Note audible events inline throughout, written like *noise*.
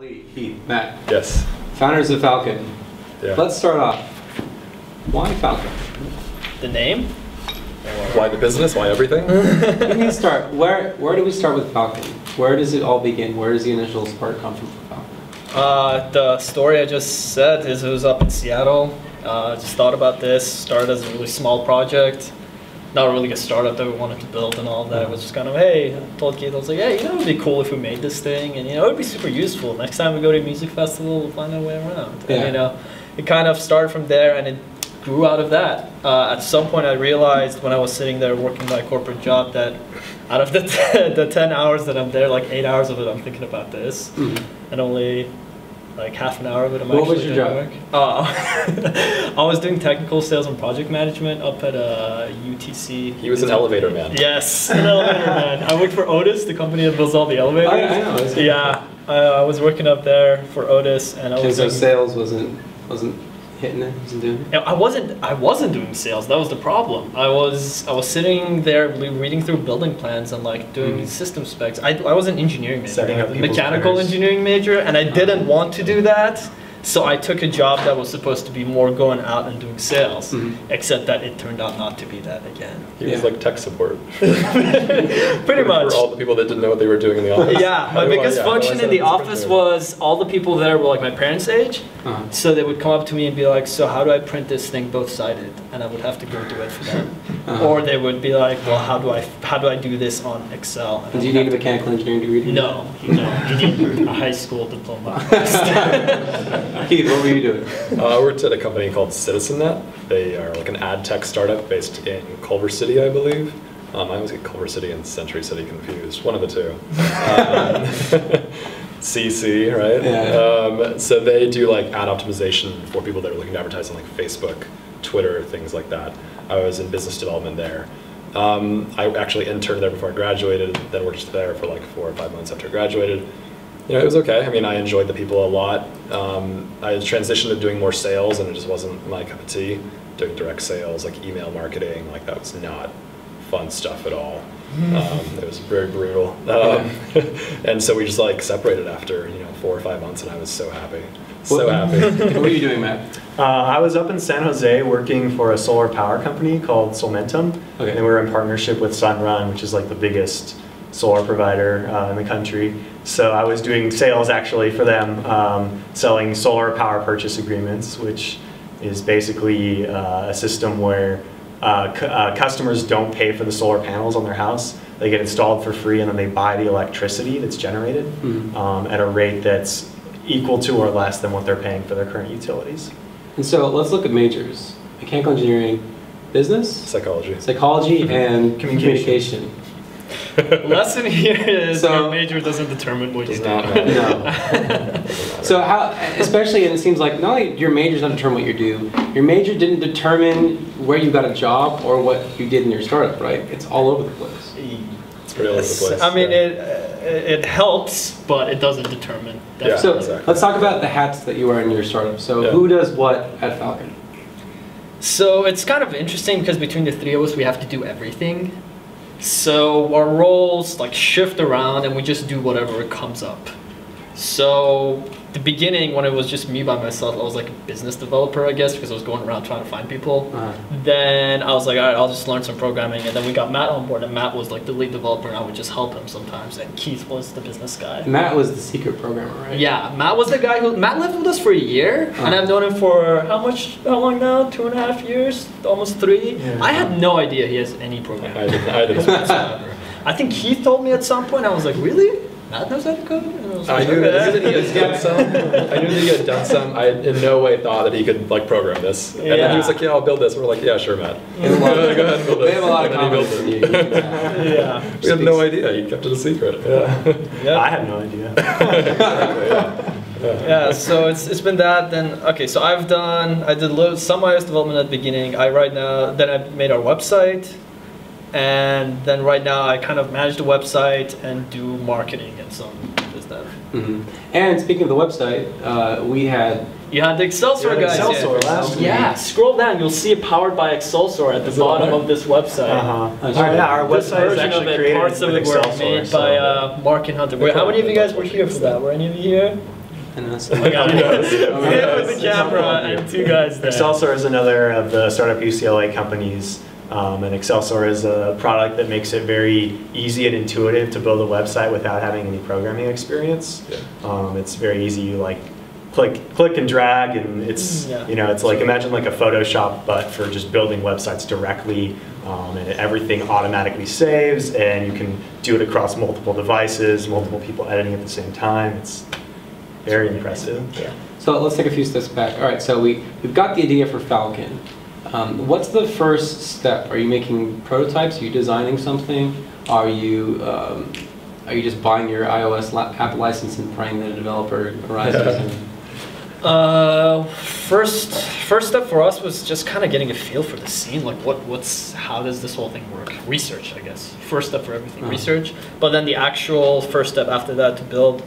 Keith, Matt, Yes. founders of Falcon. Yeah. Let's start off. Why Falcon? The name? Why the business? Why everything? *laughs* Let me start. Where where do we start with Falcon? Where does it all begin? Where does the initial spark come from for Falcon? Uh, the story I just said is it was up in Seattle. Uh, just thought about this. Started as a really small project. Not really a startup that we wanted to build and all that. It was just kind of, hey, I told Keith, I was like, hey, you know, it'd be cool if we made this thing. And, you know, it'd be super useful. Next time we go to a music festival, we'll find our way around. Yeah. And, you know, it kind of started from there and it grew out of that. Uh, at some point, I realized when I was sitting there working my corporate job that out of the, *laughs* the 10 hours that I'm there, like eight hours of it, I'm thinking about this. Mhm. And only like half an hour of it I'm What was your doing work. Uh, *laughs* I was doing technical sales and project management up at uh, UTC. He was an elevator man. Yes, an elevator *laughs* man. I worked for Otis, the company that builds all the elevators. I, I know. it's- Yeah, I, I was working up there for Otis, and I And was. so sales wasn't wasn't hitting it. Wasn't doing it. I wasn't. I wasn't doing sales. That was the problem. I was. I was sitting there reading through building plans and like doing Mm. system specs. I, I was an engineering major, Setting up mechanical engineering major, and I didn't want to do that. So I took a job that was supposed to be more going out and doing sales, Mhm. except that it turned out not to be that again. He was like tech support. *laughs* Pretty much. For all the people that didn't know what they were doing in the office. Yeah, How my do I- biggest yeah, how do I function in the office was all the people there were like my parents' age. Uh-huh. So they would come up to me and be like, "So how do I print this thing both sided?" And I would have to go do it for them. Uh-huh. Or they would be like, "Well, how do I how do I do this on Excel?" And Do you need a mechanical engineering degree? to do No, no, you need a high school diploma. *laughs* *laughs* *laughs* Keith, what were you doing? Uh, I worked at a company called CitizenNet. They are like an ad tech startup based in Culver City, I believe. Um, I always get Culver City and Century City confused. One of the two. Um, *laughs* CC, right? Yeah. Um, so they do like ad optimization for people that are looking to advertise on like Facebook, Twitter, things like that. I was in business development there. Um, I actually interned there before I graduated, then worked there for like four or five months after I graduated. You know, it was okay. I mean, I enjoyed the people a lot. Um, I transitioned to doing more sales, and it just wasn't my cup of tea. Doing direct sales, like email marketing, like that was not fun stuff at all. Um, it was very brutal. Um, *laughs* and so we just like separated after you know four or five months, and I was so happy, so What- happy. *laughs* what were you doing, Matt? Uh, I was up in San Jose working for a solar power company called Solmentum. Okay. And we were in partnership with Sunrun, which is like the biggest solar provider uh, in the country. So I was doing sales actually for them, um, selling solar power purchase agreements, which is basically uh, a system where uh, cu- uh, customers don't pay for the solar panels on their house. They get installed for free and then they buy the electricity that's generated Mhm. um, at a rate that's equal to or less than what they're paying for their current utilities. And so let's look at majors: mechanical engineering, business, Psychology. psychology, and Communication. communication. *laughs* Lesson here is So- your major doesn't determine what Does you not do. matter. No. *laughs* So how, especially, and it seems like not only your major doesn't determine what you do, your major didn't determine where you got a job or what you did in your startup, right? It's all over the place. it's pretty all over the place. I mean, yeah. it uh, it helps, but it doesn't determine. Yeah. So exactly. let's talk about the hats that you wear in your startup. So Yeah. who does what at Falcon? So it's kind of interesting because between the three of us, we have to do everything. So our roles like shift around, and we just do whatever comes up. So the beginning, when it was just me by myself, I was like a business developer, I guess, because I was going around trying to find people. Uh, Then I was like, all right, I'll just learn some programming, and then we got Matt on board, and Matt was like the lead developer, and I would just help him sometimes, and Keith was the business guy. Matt was the secret programmer, right? Yeah, Matt was the guy who Matt lived with us for a year, and I've known him for how much? How long now? Two and a half years, almost three. Yeah. I had no idea he has any programming I didn't. I didn't. I think Keith told me at some point. I was like, really? Matt knows how to code? And I was I like, knew, that he had done some. I knew that he had done some. I in no way thought that he could like program this. And then he was like, "Yeah, I'll build this." We're like, "Yeah, sure, Matt." We have a lot Go ahead and build we it. have a lot of And then confidence in you. yeah. We had no idea. He kept it a secret. Yeah. Yeah. I had no idea. Yeah. *laughs* Yeah. yeah, so it's, it's been that. Then okay, so I've done I did some iOS development at the beginning. I right now then I made our website, and then right now I kind of manage the website and do marketing and some biz dev. Mhm. And speaking of the website, uh, we had You had the Excelsior Yeah, guys. yeah. Excelsior last week. Yeah, scroll down. You'll see it powered by Excelsior at the Is bottom of this website. Uh-huh. Oh, Oh, yeah, our This website is version actually of it, created parts of with it were Excelsior, made so- by uh, Mark and Hunter. Wait, how many of you guys were here for that? Were any of you here? And that's I got He does. it. Oh, Him yes. with the camera and two guys there. Excelsor is another of the startup UCLA companies. Um, and Excelsor is a product that makes it very easy and intuitive to build a website without having any programming experience. Yeah. Um, it's very easy. You like click, click and drag, and it's Mm, yeah. you know it's like imagine like a Photoshop, but for just building websites directly. Um, and everything automatically saves, and you can do it across multiple devices, multiple people editing at the same time. It's very impressive. Yeah. So let's take a few steps back. All right, so we, we've got the idea for Falcon. Um, what's the first step? Are you making prototypes? Are you designing something? Are you, um, are you just buying your iOS la- app license and praying that a developer arises? and- *laughs* Uh, first, first step for us was just kind of getting a feel for the scene. Like, what, what's, how does this whole thing work? Research, I guess. First step for everything, Uh-huh. research. But then the actual first step after that to build,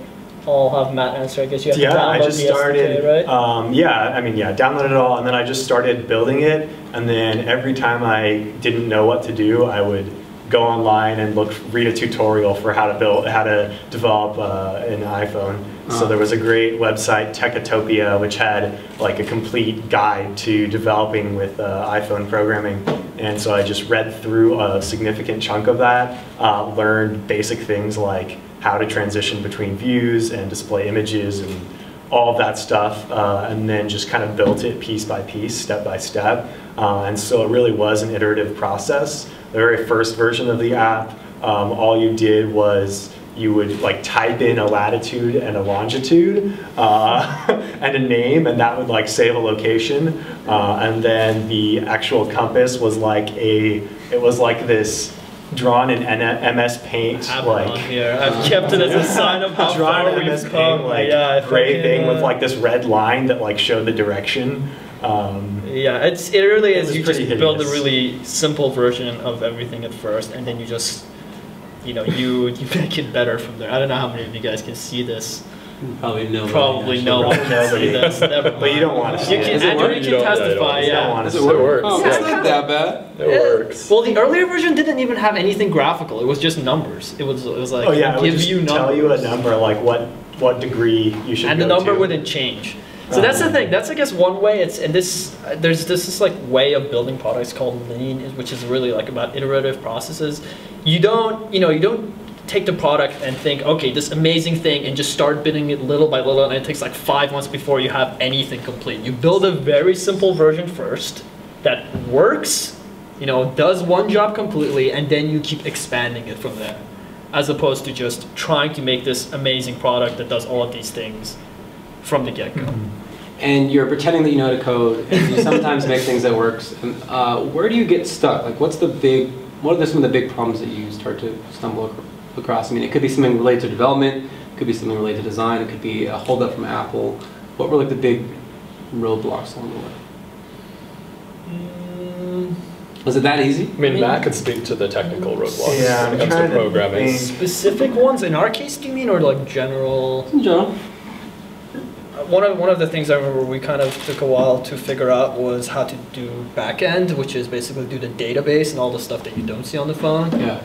I'll have Matt answer. I guess you have to Yeah, I just the started. SDK, right? Um, yeah, I mean, yeah, downloaded it all, and then I just started building it. And then every time I didn't know what to do, I would go online and look, read a tutorial for how to build, how to develop uh, an iPhone. So Uh-huh. there was a great website, Techotopia, which had like a complete guide to developing with uh, iPhone programming. And so I just read through a significant chunk of that, uh, learned basic things like how to transition between views and display images and all that stuff, uh, and then just kind of built it piece by piece, step by step. Uh, and so it really was an iterative process. The very first version of the app, um, all you did was you would like type in a latitude and a longitude uh, *laughs* and a name, and that would like save a location. Uh, and then the actual compass was like a, it was like this drawn in N- MS Paint, I have it on like here. I've kept it as a *laughs* sign of how drawn far in MS Paint, come. like yeah, gray fucking, thing with uh, like this red line that like showed the direction. Um, Yeah, it's it really It is. You just pretty build a really simple version of everything at first, and then you just, you know, you you *laughs* make it better from there. I don't know how many of you guys can see this. Probably no. Probably no one Probably can nobody. this. Never But you don't wanna see You it. can, Does it Andrew, work? you You can don't- yeah, you don't testify. wanna see it. Yeah. don't wanna Does it works. Oh, Yeah. it's not that bad. It works. Well, the earlier version didn't even have anything graphical. It was just numbers. It was it was like oh yeah, it it would gives just you numbers. tell you a number, like what what degree you should and the go number to. wouldn't change. So that's the thing. That's I guess one way. It's and this uh, there's this is like way of building products called lean, is- which is really like about iterative processes. You don't you know you don't take the product and think okay this amazing thing and just start building it little by little and it takes like five months before you have anything complete. You build a very simple version first that works, you know, does one job completely, and then you keep expanding it from there as opposed to just trying to make this amazing product that does all of these things from the get-go. And you're pretending that you know how to code, and you sometimes make things that works. And, uh, where do you get stuck? Like, what's the big? What are some of the big problems that you start to stumble ac- across? I mean, it could be something related to development, it could be something related to design, it could be a holdup from Apple. What were like the big roadblocks along the way? Mm, Was it that easy? I mean, Matt could speak to the technical roadblocks Yeah, when I'm it comes to trying to programming. specific ones in our case, do you mean, or like general? In general. One of one of the things I remember we kind of took a while to figure out was how to do backend, which is basically do the database and all the stuff that you don't see on the phone. Yeah.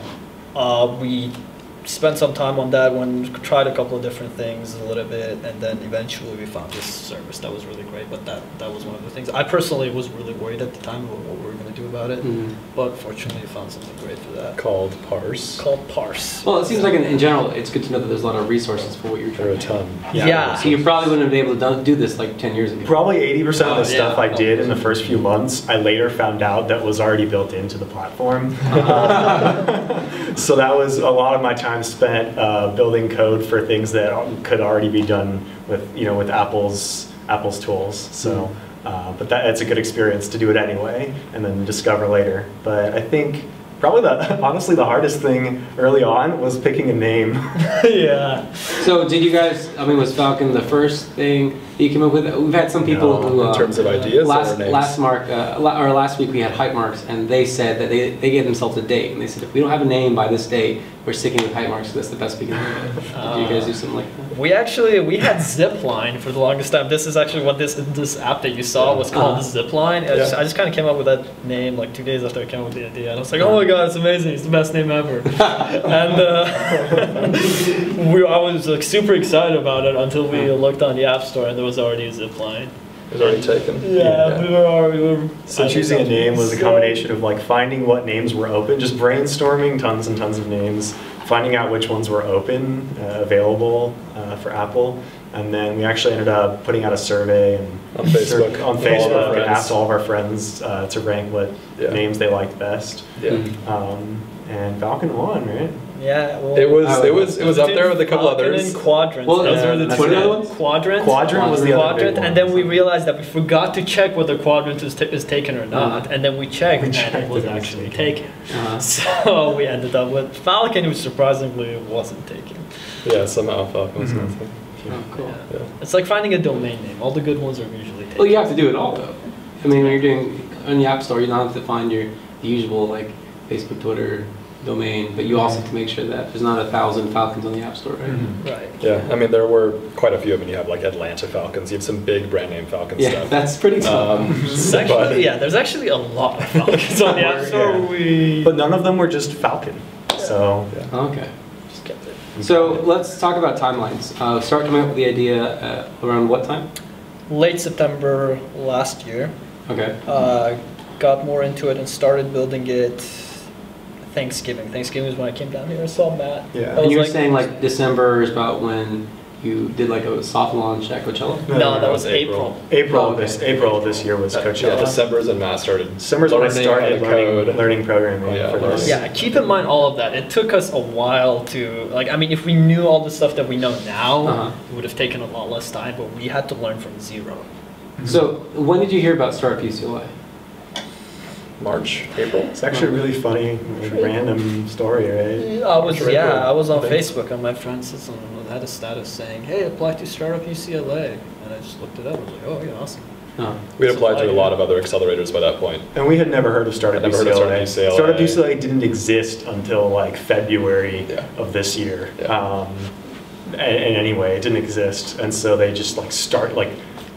Uh, we spent some time on that one, tried a couple of different things a little bit, and then eventually we found this service that was really great. But that that was one of the things. I personally was really worried at the time about what we were going to do about it, Mhm. but fortunately we found something great for that Called Parse. called Parse. Well, it seems like in, in general, it's good to know that there's a lot of resources for what you're There are trying a to ton. Yeah. Yeah. So you probably wouldn't have been able to do- do this like 10 years ago. Probably 80% of the Oh, stuff yeah. I did in the first few months, I later found out that was already built into the platform. *laughs* so that was a lot of my time spent uh, building code for things that could already be done with, you know, with Apple's Apple's tools. So, uh, but that it's a good experience to do it anyway, and then discover later. But I think probably the *laughs* honestly the hardest thing early on was picking a name. *laughs* yeah. So did you guys, I mean, was Falcon the first thing you came up with? We've had some people No, who... In uh, terms of ideas last, or names? last mark, uh, la- or last week we had hype marks, and they said that they, they gave themselves a date, and they said if we don't have a name by this date, we're sticking with height marks because that's the best we can do. Did you guys do something like that? We actually we had Zipline for the longest time. This is actually what this this app that you saw was called Uh-huh. Zipline. I just, Yeah. I just kind of came up with that name like two days after I came up with the idea. And I was like, oh my god, it's amazing! It's the best name ever. *laughs* and uh, *laughs* we, I was like super excited about it until we looked on the app store and there was already a Zipline. It was already taken. Yeah, we were already. We were, So I choosing a name was a combination of like finding what names were open, just brainstorming tons and tons of names, finding out which ones were open, uh, available uh, for Apple, and then we actually ended up putting out a survey and On Facebook. on with all of our Facebook and friends. asked all of our friends uh, to rank what Yeah. names they liked best. Yeah. Um, and Falcon won, right? Yeah, well, It was I it was it was up there with a couple Falcon others. And Quadrant. Well, Those yeah, were the that's two what other ones? Quadrant. Quadrant was the other Quadrant, big and then we realized that we forgot to check whether Quadrant is, ta- is taken or not, and then we checked, We and checked it was and it was actually taken. taken. Uh, *laughs* So we ended up with Falcon, which surprisingly wasn't taken. Yeah, somehow Falcon was Mhm. nothing. oh, cool. Yeah. Yeah. It's like finding a domain name. All the good ones are usually taken. Well, you have to do it all though. I mean, when you're doing on the App Store, you don't have to find your the usual like Facebook, Twitter domain, but you also have to make sure that there's not a thousand Falcons on the App Store, right? Right. Yeah, I mean there were quite a few of them. You have like Atlanta Falcons. You have some big brand name Falcon Yeah, stuff. that's pretty tough. Um, *laughs* There's but- actually, yeah, there's actually a lot of Falcons *laughs* on the App Store. Yeah. We But none of them were just Falcon. So Yeah. okay. just kept it. So let's talk about timelines. Uh, start coming up with the idea uh, around what time? Late September last year. Okay. uh, got more into it and started building it Thanksgiving. Thanksgiving is when I came down here and saw Matt. Yeah. I And you were like- saying like December is about when you did like a soft launch at Coachella? No, No, no, that no, was April. April. April Oh, of this. April this year was Uh, Yeah, Coachella. December's when Matt started. Summer's when I started learning, code. learning programming Oh, yeah, for learning. this. Yeah, keep in mind all of that. It took us a while to like. I mean, if we knew all the stuff that we know now, Uh-huh. it would have taken a lot less time. But we had to learn from zero. So when did you hear about Startup UCLA? March, April. It's actually a really funny, random story, right? I was Sure, yeah. I was on Okay. Facebook and my friend said something. had a status saying, "Hey, apply to Startup UCLA," and I just looked it up. I was like, "Oh, yeah, awesome." No. We had applied to a lot of other accelerators by that point. And we had never heard of Startup I'd never UCLA. heard of Startup UCLA. Startup UCLA didn't exist until like February Yeah. of this year. Yeah. Um, in, in any way, it didn't exist, and so they just like start like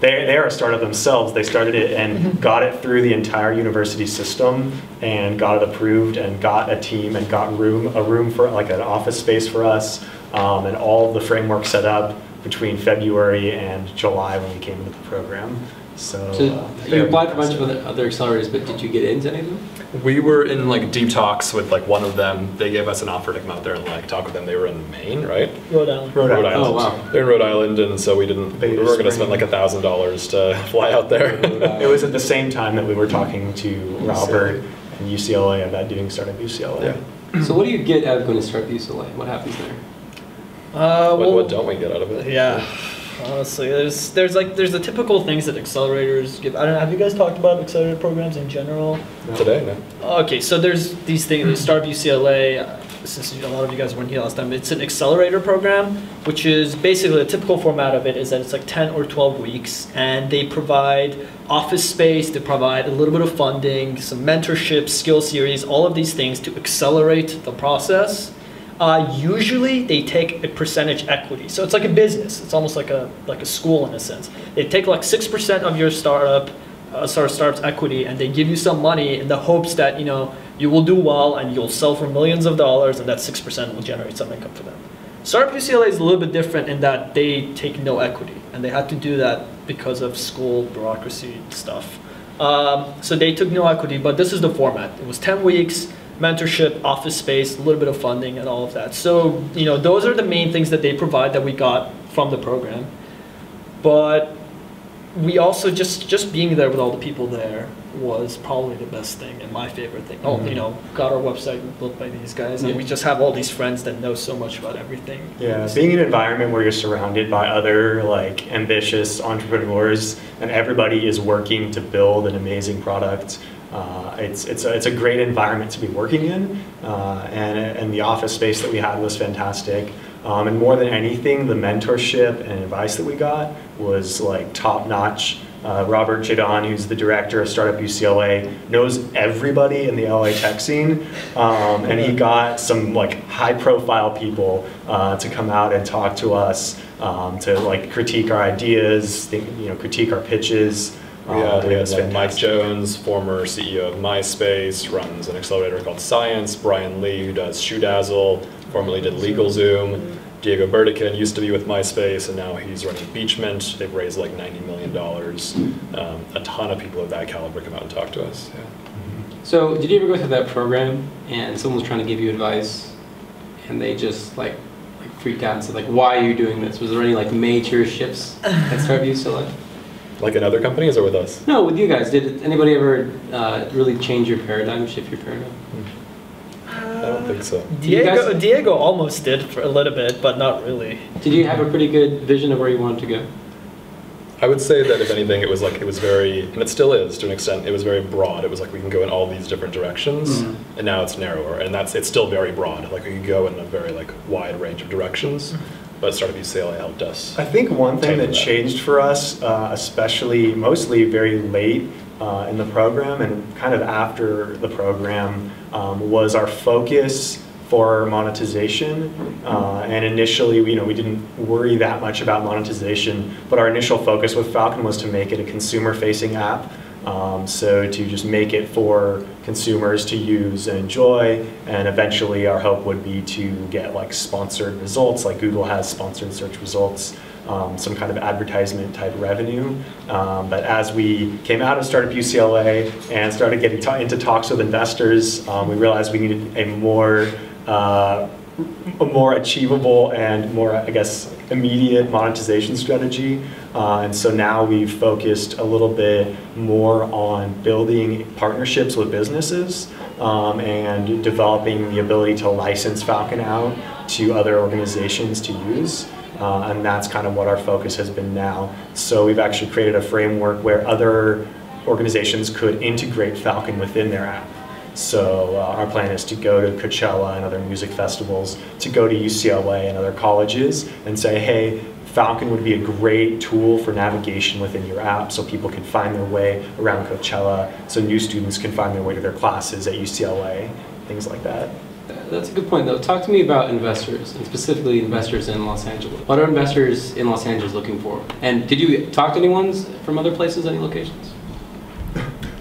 they they are a startup themselves. They started it and got it through the entire university system and got it approved and got a team and got room a room for like an office space for us um, and all the framework set up between February and July when we came into the program. So, So uh, you very applied for a bunch of other, other accelerators, but did you get into any of them? We were in like deep talks with like one of them. They gave us an offer to come out there and like talk with them. They were in Maine, right? Rhode Island. Rhode Island. Oh, wow. They're in Rhode Island, and so we didn't. Beta we weren't going to spend like a thousand dollars to *laughs* fly out there. It was at the same time that we were talking to Robert and UCLA about doing Startup UCLA. Yeah. So what do you get out of going to Startup UCLA? What happens there? Uh, what, what don't we get out of it? Yeah, honestly, there's there's like there's the typical things that accelerators give. I don't know. Have you guys talked about accelerator programs in general? Today, no. Okay, so there's these things. Startup UCLA. Since a lot of you guys weren't here last time, it's an accelerator program, which is basically the typical format of it is that it's like 10 or 12 weeks, and they provide office space, they provide a little bit of funding, some mentorship, skill series, all of these things to accelerate the process. Uh, usually, they take a percentage equity, so it's like a business. It's almost like a like a school in a sense. They take like six percent of your startup uh, sort of startups equity and they give you some money in the hopes that you know you will do well and you'll sell for millions of dollars and that 6% will generate some income for them. Startup ucla is a little bit different in that they take no equity and they had to do that because of school bureaucracy stuff. Um, so they took no equity but this is the format. It was 10 weeks mentorship office space a little bit of funding and all of that so you know those are the main things that they provide that we got from the program but we also just just being there with all the people there was probably the best thing and my favorite thing. Oh, you mm-hmm. know, got our website built by these guys, and Yeah. we just have all these friends that know so much about everything. Yeah, being in an environment where you're surrounded by other like ambitious entrepreneurs and everybody is working to build an amazing product. Uh, it's it's a, it's a great environment to be working in, uh, and and the office space that we had was fantastic. Um, and more than anything, the mentorship and advice that we got was like top notch Uh, Robert Jadon, who's the director of Startup UCLA, knows everybody in the LA tech scene, um, and he got some like high-profile people uh, to come out and talk to us um, to like critique our ideas, think, you know, critique our pitches. We had, Um, we it like Mike. Jones, former CEO of MySpace, runs an accelerator called Science. Brian Lee, who does ShoeDazzle, formerly did LegalZoom. Diego Berdakin used to be with MySpace, and now he's running Beachmint. They've raised like $90 million. Um, a ton of people of that caliber come out and talk to us. Yeah. So, did you ever go through that program and someone was trying to give you advice, and they just like like freaked out and said like, "Why are you doing this?" Was there any like major shifts at Startup UCLA? Like in other companies or with us? No, with you guys. Did anybody ever uh, really change your paradigm, shift your paradigm? I don't think so. Diego, guys- Diego almost did for a little bit, but not really. Did you have a pretty good vision of where you wanted to go? I would say that if anything, it was like it was very, and it still is to an extent. It was very broad. It was like we can go in all these different directions, Mhm. and now it's narrower, and that's it's still very broad. Like we can go in a very like wide range of directions, but Startup UCLA helped us. I think one thing that that. changed for us, uh, especially mostly very late uh, in the program and kind of after the program, um, was our focus for monetization. Uh, and initially, you know, we didn't worry that much about monetization, but our initial focus with Falcon was to make it a consumer-facing app. Um, so to just make it for consumers to use and enjoy, and eventually our hope would be to get like sponsored results, like Google has sponsored search results, um, some kind of advertisement type revenue. Um, but as we came out of Startup UCLA and started getting into talks with investors, um, we realized we needed a more uh, a more achievable and more, I guess, immediate monetization strategy. Uh, and so now we've focused a little bit more on building partnerships with businesses um, and developing the ability to license Falcon out to other organizations to use. Uh, and that's kind of what our focus has been now. So we've actually created a framework where other organizations could integrate Falcon within their app. So uh, our plan is to go to Coachella and other music festivals, to go to UCLA and other colleges and say, hey, Falcon would be a great tool for navigation within your app so people can find their way around Coachella, so new students can find their way to their classes at UCLA, things like that. That's a good point, though. Talk to me about investors, and specifically investors in Los Angeles. What are investors in Los Angeles looking for? And did you talk to anyone from other places, any locations?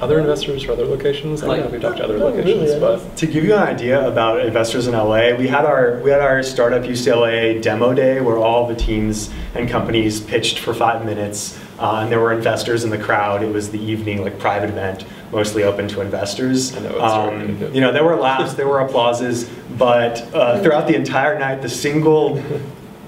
Other investors for other locations? I don't know if we talked to other locations, but To give you an idea about investors in LA, we had our we had our startup UCLA demo day where all the teams and companies pitched for five minutes, uh, and there were investors in the crowd. It was the evening like private event, mostly open to investors. Know, Um, you know, there were laughs, there were applauses, but uh, throughout the entire night, the single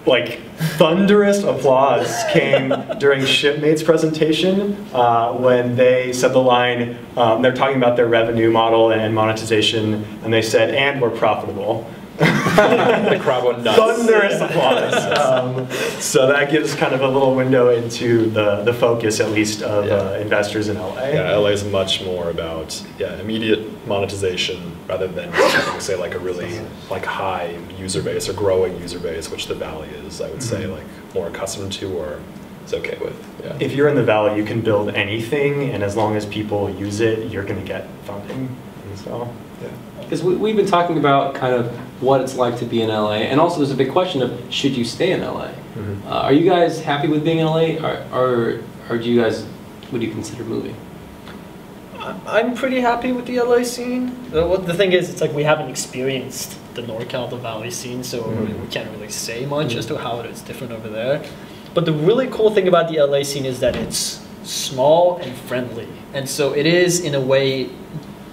like thunderous applause came during Shipmate's presentation uh, when they said the line, um, they're talking about their revenue model and monetization, and they said, and we're profitable. The crowd went nuts. Thunderous applause. Um, so that gives kind of a little window into the, the focus, at least, of uh, investors in LA. Yeah, LA is much more about yeah immediate monetization rather than say like a really like high user base or growing user base, which the Valley is. I would say Mhm. like more accustomed to or is okay with. Yeah. If you're in the valley, you can build anything, and as long as people use it, you're going to get funding. So, yeah. Because we, we've been talking about kind of what it's like to be in LA, and also there's a big question of should you stay in LA? Mhm. Uh, are you guys happy with being in LA, or, or, or do you guys would you consider moving? I- I'm pretty happy with the LA scene. The, what, the thing is, it's like we haven't experienced the NorCal, the Valley scene, so Mhm. we can't really say much Mhm. as to how it is different over there. But the really cool thing about the LA scene is that it's small and friendly, and so it is in a way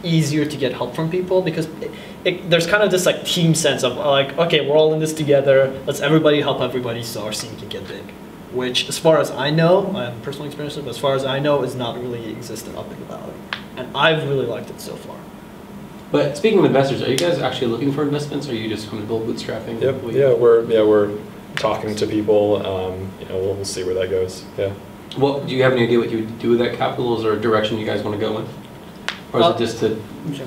easier to get help from people because it, it, there's kind of this like team sense of like, okay, we're all in this together. Let's everybody help everybody so our scene can get big. Which, as far as I know, I have personal experience, but as far as I know, is not really existent up in the valley, and I've really liked it so far. But speaking of investors, are you guys actually looking for investments, or are you just comfortable bootstrapping? Yep. What- Yeah, we're yeah we're talking to people. Um, you know, we'll, we'll see where that goes. Yeah. Well, do you have any idea what you would do with that capital? Is there a direction you guys want to go in? Or is Uh, it just to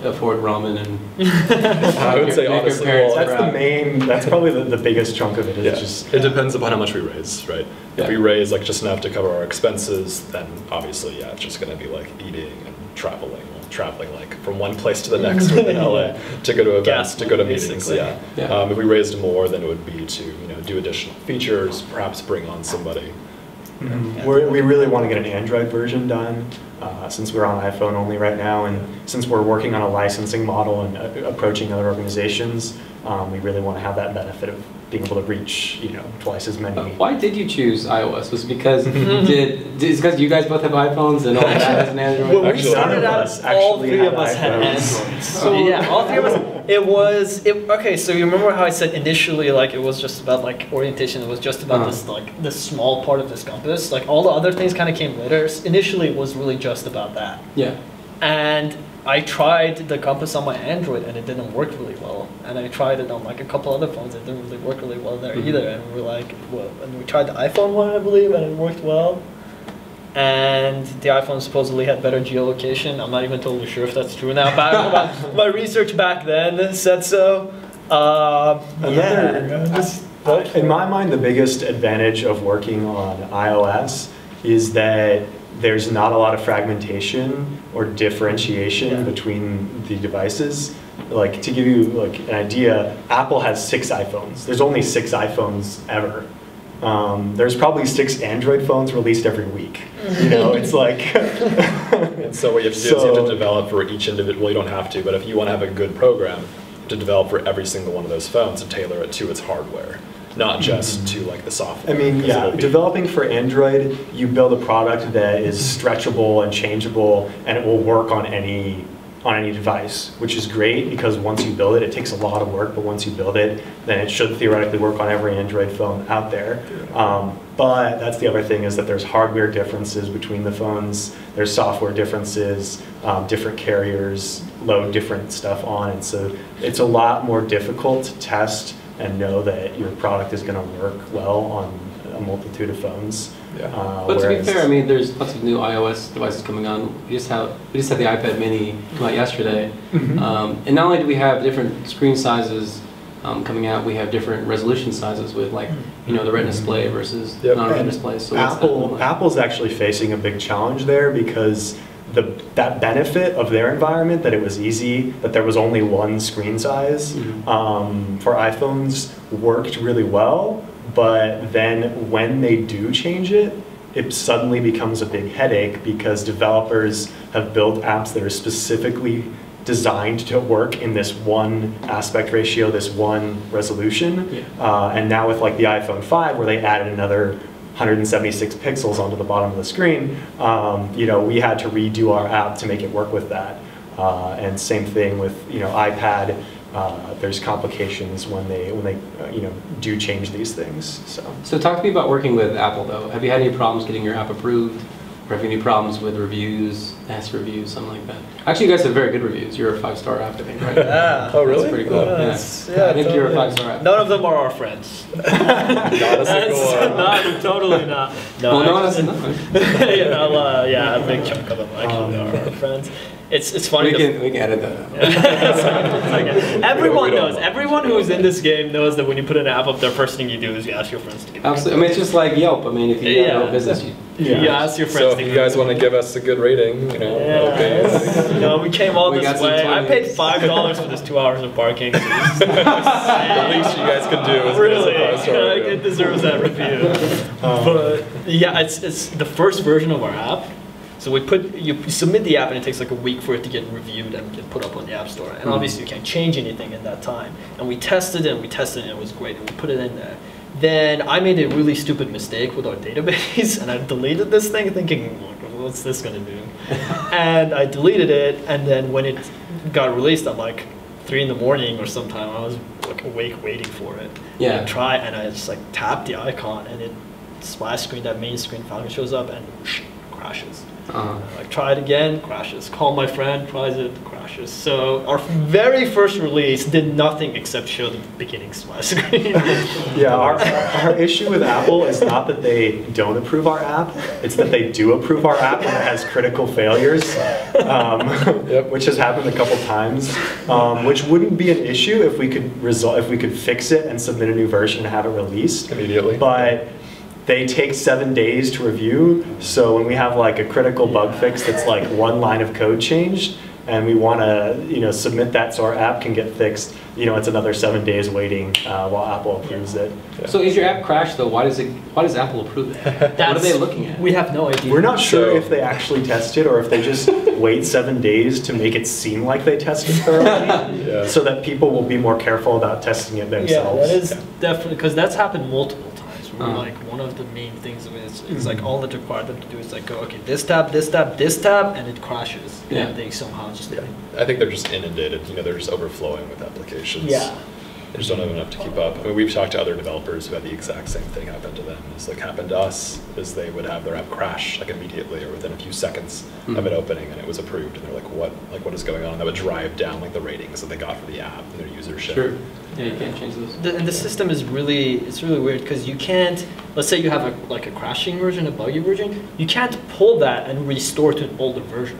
afford ramen and? *laughs* I would say Make your honestly, parents well, That's the main, that's probably the, the biggest chunk of it is Yeah, just. it depends upon how much we raise, right? Yeah. If we raise like just enough to cover our expenses, then obviously, yeah, it's just gonna be like eating and traveling, well, traveling like from one place to the next *laughs* within LA to go to events, Gas to go to money, meetings, yeah. Yeah. Um, if we raised more, then it would be to, you know, do additional features, perhaps bring on somebody. Mhm. We're, we really want to get an Android version done, uh, since we're on iPhone only right now, and since we're working on a licensing model and uh, approaching other organizations, um, we really want to have that benefit of being able to reach, you know, twice as many. Uh, Why did you choose iOS? Was it because *laughs* did, did it's because you guys both have iPhones and all that *laughs* has an Android? When we Actually, started out, all three of us had iPhones. Androids. So yeah, all three of us. It was it, okay. So you remember how I said initially, like it was just about like orientation. It was just about Uh-huh. this like this small part of this compass. Like all the other things kind of came later. Initially, it was really just about that. Yeah. And I tried the compass on my Android and it didn't work really well. And I tried it on like a couple other phones. It didn't really work really well there Mhm. either. And we were like, well, and we tried the iPhone one, I believe, and it worked well. And the iPhone supposedly had better geolocation. I'm not even totally sure if that's true now. But *laughs* my, research back then said so. Uh, Yeah. just- In my mind, the biggest advantage of working on iOS is that there's not a lot of fragmentation or differentiation Yeah. between the devices. Like to give you like an idea, Apple has six iPhones. There's only six iPhones ever. Um, there's probably six Android phones released every week. You know, it's *laughs* like *laughs* And so what you have to do is you have to develop for each individual, well, you don't have to, but if you want to have a good program, to develop for every single one of those phones and tailor it to its hardware, not just to like the software. I mean, yeah, be- developing for Android, you build a product that is stretchable and changeable, and it will work on any on any device, which is great because once you build it, it takes a lot of work, but once you build it, then it should theoretically work on every Android phone out there. Um, but that's the other thing is that there's hardware differences between the phones. There's software differences. Um, different carriers load different stuff on, and so it's a lot more difficult to test and know that your product is going to work well on a multitude of phones. Yeah. Uh, But to be fair, I mean, there's lots of new iOS devices coming on. We just have we just had the iPad Mini come out yesterday, Mhm. um, and not only do we have different screen sizes um, coming out, we have different resolution sizes with like you know the Retina display versus Yep. non-Retina display. So Apple, like? Apple's actually facing a big challenge there because the, that benefit of their environment, that it was easy, that there was only one screen size Mhm. um, for iPhones worked really well. But then when they do change it, it suddenly becomes a big headache because developers have built apps that are specifically designed to work in this one aspect ratio, this one resolution. Yeah. Uh, and now with like the iPhone 5, where they added another 176 pixels onto the bottom of the screen, um, you know, we had to redo our app to make it work with that. Uh, and same thing with you know iPad. Uh, there's complications when they when they uh, you know do change these things. So. So talk to me about working with Apple though. Have you had any problems getting your app approved? Or have you any problems with reviews, S reviews, something like that? Actually, you guys have very good reviews. You're a five-star app, I think, right? *laughs* Yeah. Oh, really? That's pretty cool. Yeah, Yeah. it's- yeah, I think you're a five-star app. None of them are our friends. *laughs* *laughs* Not a single That's not totally not. No, well, no, that's actually- enough. you know, uh, yeah, a big chunk of them actually Um, are our friends. It's it's funny. We to- can, we can edit that. It's like- it's like- everyone We knows. Everyone who's in this game knows that when you put an app up there, first thing you do is you ask your friends to give. Absolutely. I mean, it's just like Yelp. I mean, if you have Yeah. no business, you, You ask your So friends if to you guys want to give us a good rating, you know, Yeah. okay. *laughs* You know, we came all We this way. I paid five dollars for this two hours of parking. *laughs* *laughs* the least you guys can do is really, give us a five-star review. it deserves that review. Um, but yeah, it's it's the first version of our app. So we put you submit the app and it takes like a week for it to get reviewed and get put up on the app store. And Mhm. obviously you can't change anything in that time. And we tested it and we tested it and it was great and we put it in there. Then I made a really stupid mistake with our database *laughs* and I deleted this thing thinking, what's this gonna do? *laughs* and I deleted it and then when it got released at like three in the morning or sometime, I was like awake waiting for it. Yeah. And I try and I just like tap the icon and it splash screen, that main screen finally shows up and crashes. Uh, Like try it again, crashes. Call my friend, tries it, crashes. So our very first release did nothing except show the beginning splash *laughs* screen. Yeah, our, our issue with Apple is not that they don't approve our app, it's that they do approve our app and it has critical failures, um, *laughs* which has happened a couple times, um, which wouldn't be an issue if we could resol if we could fix it and submit a new version and have it released. Immediately. But they take seven days to review, so when we have like a critical bug fix that's like one line of code changed, and we want to, you know, submit that so our app can get fixed, you know, it's another seven days waiting uh, while Apple approves it. So is your app crashed though? Why does it? Why does Apple approve it? what are they looking at? We have no idea. We're not sure So- if they actually test it or if they just *laughs* wait seven days to make it seem like they tested thoroughly, *laughs* Yeah. so that people will be more careful about testing it themselves. Yeah, themselves. that is definitely because that's happened multiple times. Where Uh-huh. like one of the main things is, is like all that required them to do is like go okay this tab, this tab, this tab, and it crashes. Yeah. And they somehow just Yeah. I think they're just inundated. You know, they're just overflowing with applications. Yeah. They just don't have enough to keep up. I mean, we've talked to other developers who had the exact same thing happen to them. It's like happened to us is they would have their app crash like immediately or within a few seconds of Mhm. it opening and it was approved and they're like, what, like what is going on? And That would drive down like the ratings that they got for the app and their usership. Sure. Yeah, you can't change those. The, and the system is really it's really weird because you can't let's say you have a like a crashing version, a buggy version, you can't pull that and restore to an older version.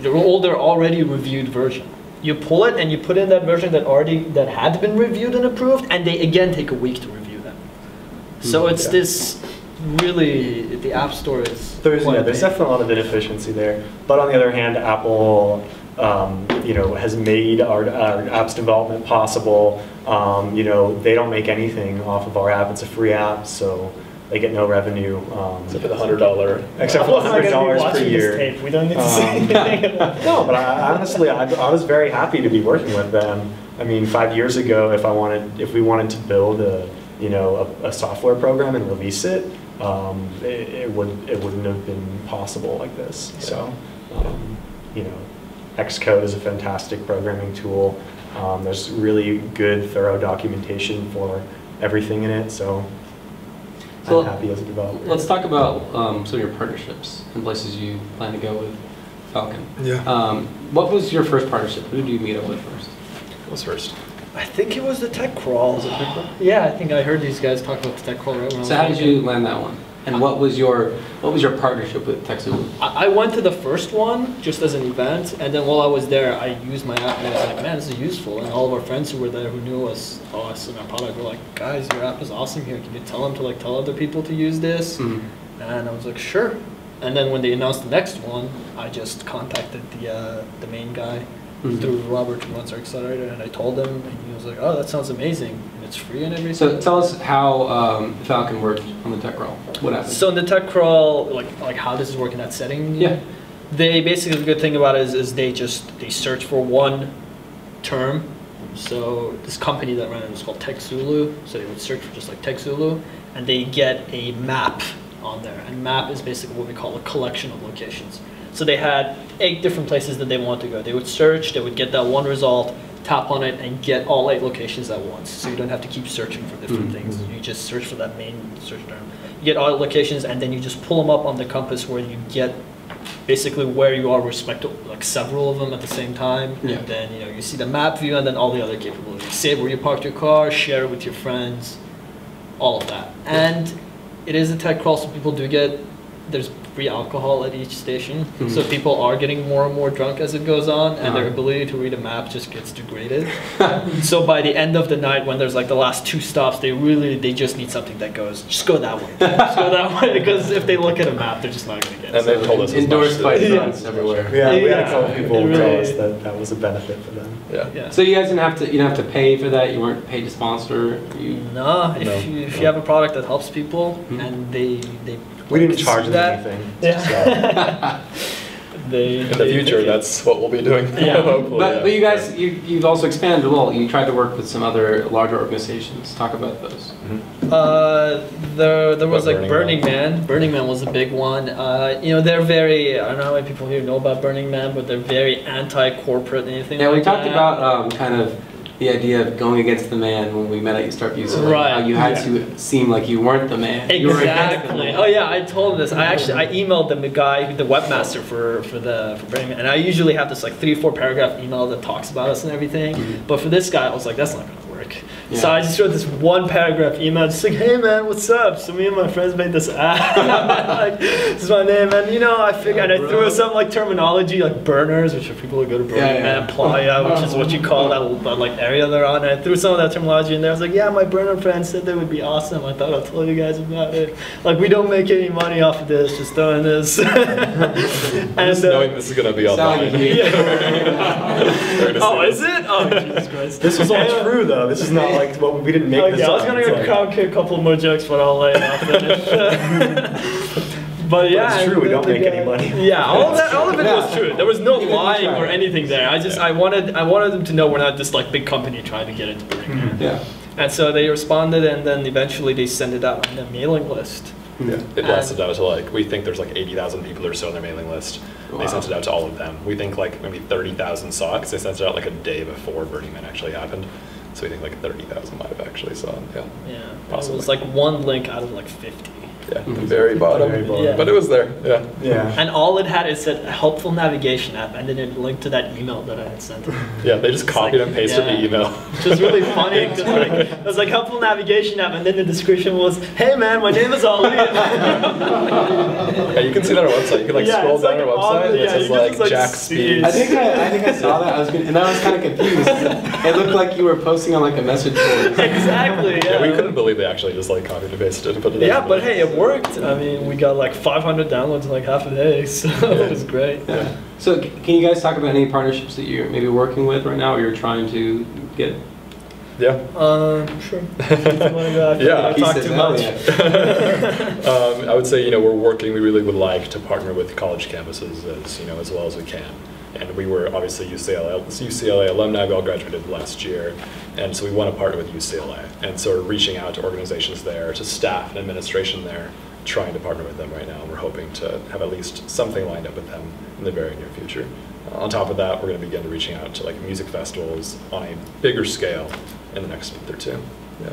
The older already reviewed version. You pull it and you put in that version that already that had been reviewed and approved, and they again take a week to review them. So Hmm, it's okay. this really the app store is There's, yeah, there's definitely a lot of inefficiency there. But on the other hand, Apple, um, you know, has made our, our app's development possible. Um, you know, they don't make anything off of our app. It's a free app, so they get no revenue. Um, Except for the hundred dollar. Except for the Apple's not gonna be $100 per year. We don't need to Um, say anything. about No, but I, honestly, I, I was very happy to be working with them. I mean, five years ago, if I wanted, if we wanted to build a, you know, a, a software program and release it, um, it, it would, it wouldn't have been possible like this. So, um, you know, Xcode is a fantastic programming tool. Um, there's really good, thorough documentation for everything in it. So, So- I'm happy as a developer. Let's talk about um, some of your partnerships and places you plan to go with Falcon. Yeah. Um, what was your first partnership? Who did you meet up with first? What was first? I think it was the tech crawl. Was it Tech Crawl? Yeah, I think I heard these guys talk about the tech crawl right when I was So how did you land that one? And what was your what was your partnership with TechZulu? I I went to the first one just as an event, and then while I was there, I used my app, and I was like, man, this is useful. And all of our friends who were there who knew us, us and our product were like, guys, your app is awesome here. Can you tell them to like tell other people to use this? Mhm. And I was like, sure. And then when they announced the next one, I just contacted the uh, the main guy Mhm. through Robert who runs our accelerator, and I told him, and he was like, oh, that sounds amazing, and it's free and everything. So tell us how um, Falcon worked on the tech crawl. What happened? So in the tech crawl, like like how this is work in that setting. Yeah. They basically the good thing about it is, is they just they search for one term. So this company that ran it was called TechZulu. So they would search for just like TechZulu, and they get a map on there. And map is basically what we call a collection of locations. So they had eight different places that they wanted to go. They would search. They would get that one result, tap on it, and get all eight locations at once. So you don't have to keep searching for different Mhm. things. You just search for that main search term. You get all locations, and then you just pull them up on the compass where you get basically where you are respect to like several of them at the same time. Yeah. And then you know you see the map view and then all the other capabilities. Save where you parked your car, share it with your friends, all of that. And it is a tech crawl, so people do get there's free alcohol at each station. So Mhm. people are getting more and more drunk as it goes on, and their Uh-huh. ability to read a map just gets degraded. *laughs* so by the end of the night, when there's like the last two stops, they really they just need something that goes just go that way, just go that way. *laughs* Because if they look at a map, they're just not going to get it. And they've told us as much. Endorsed by Yeah. everywhere. Yeah, we had a couple people it tell us that that was a benefit for them. Yeah. yeah. So you guys didn't have to you didn't have to pay for that. You weren't paid to sponsor. You No, if No. you if you have a product that helps people Mhm. and they they We didn't charge them that, anything. *laughs* Yeah. *laughs* they In the future, that's what we'll be doing. Yeah. *laughs* hopefully, but, yeah. but you guys, you, you've also expanded well. You tried to work with some other larger organizations. Talk about those. Uh, there there was What, like Burning Burning Man. Burning Man was a big one. Uh, you know they're very I don't know how many people here know about Burning Man, but they're very anti-corporate and anything. Yeah, we talked that. about um, kind of the idea of going against the man when we met at Start View. So like Right, how you had yeah. to seem like you weren't the man. You were against the Exactly. man. Oh yeah, I told him this. I actually I emailed them the guy, the webmaster for for the for Burning Man, and I usually have this like three four paragraph email that talks about us and everything. Mhm. But for this guy, I was like, that's not gonna work. So I just wrote this one paragraph email, just like, hey man, what's up? So me and my friends made this app. *laughs* like, this is my name, and you know, I figured I threw some like terminology like burners, which are people who go to Burning Yeah, yeah. Man, playa, which is what you call that, that like area they're on. And I threw some of that terminology in there. I was like, yeah, my burner friends said that would be awesome. I thought I'd tell you guys about it. Like, we don't make any money off of this, just throwing this. *laughs* and Just uh, knowing this is gonna be Sound online. like you- *laughs* Fair to oh, is it? Oh, Jesus Christ. This was all true though. This is not like what we didn't make oh, Okay, this I was up. gonna It's go like- crowd kick a couple more jokes, but I'll lay it off. *laughs* But yeah, it's true, we don't the make any money. Yeah, all of that, all of it was true. There was no Even if you lying or anything there. I just, I wanted, I wanted them to know we're not this like big company trying to get it. Burning Man. Mm-hmm. Yeah. And so they responded, and then eventually they sent it out on the mailing list. Yeah, it And- blasted out to like we think there's like 80,000 people or so on their mailing list. Wow. They sent it out to all of them. We think like maybe 30,000 saw it 'cause they sent it out like a day before Burning Man actually happened. So we think like 30,000 might have actually saw it. Yeah, Yeah, it Possibly. was like one link out of like 50. Yeah, the Mhm. very bottom. Very bottom. Yeah. But it was there. Yeah. Yeah. And all it had is a helpful navigation app, and then it linked to that email that I had sent. Yeah, they just It's copied like- and pasted yeah. the email. Which was really funny. *laughs* 'cause, like, it was like helpful navigation app, and then the description was, "Hey man, my name is Ali." *laughs* yeah, you can see that on our website. You can like Yeah, scroll down like our on website. the- it yeah, says like just, like, Jack Speed. I think I, I think I saw that. I was, gonna, and I was kind of confused. It looked like you were posting on like a message board. *laughs* exactly. Yeah. Yeah, we couldn't believe they actually just like copied and pasted it and put it. Yeah, but hey, it worked. I mean, we got like 500 downloads in like half a day, *laughs* so it was great. Yeah. So can you guys talk about any partnerships that you're maybe working with right now, or you're trying to get? Yeah. Um, sure. If *laughs* you wanna go after Yeah, I he talk says too much. *laughs* um, I would say, you know, we're working, we really would like to partner with college campuses as, you know, as well as we can. And we were obviously UCLA, UCLA alumni, we all graduated last year. And so we want to partner with UCLA. And so we're reaching out to organizations there, to staff and administration there, trying to partner with them right now. And we're hoping to have at least something lined up with them in the very near future. On top of that, we're going to begin reaching out to like music festivals on a bigger scale in the next month or two. Yeah.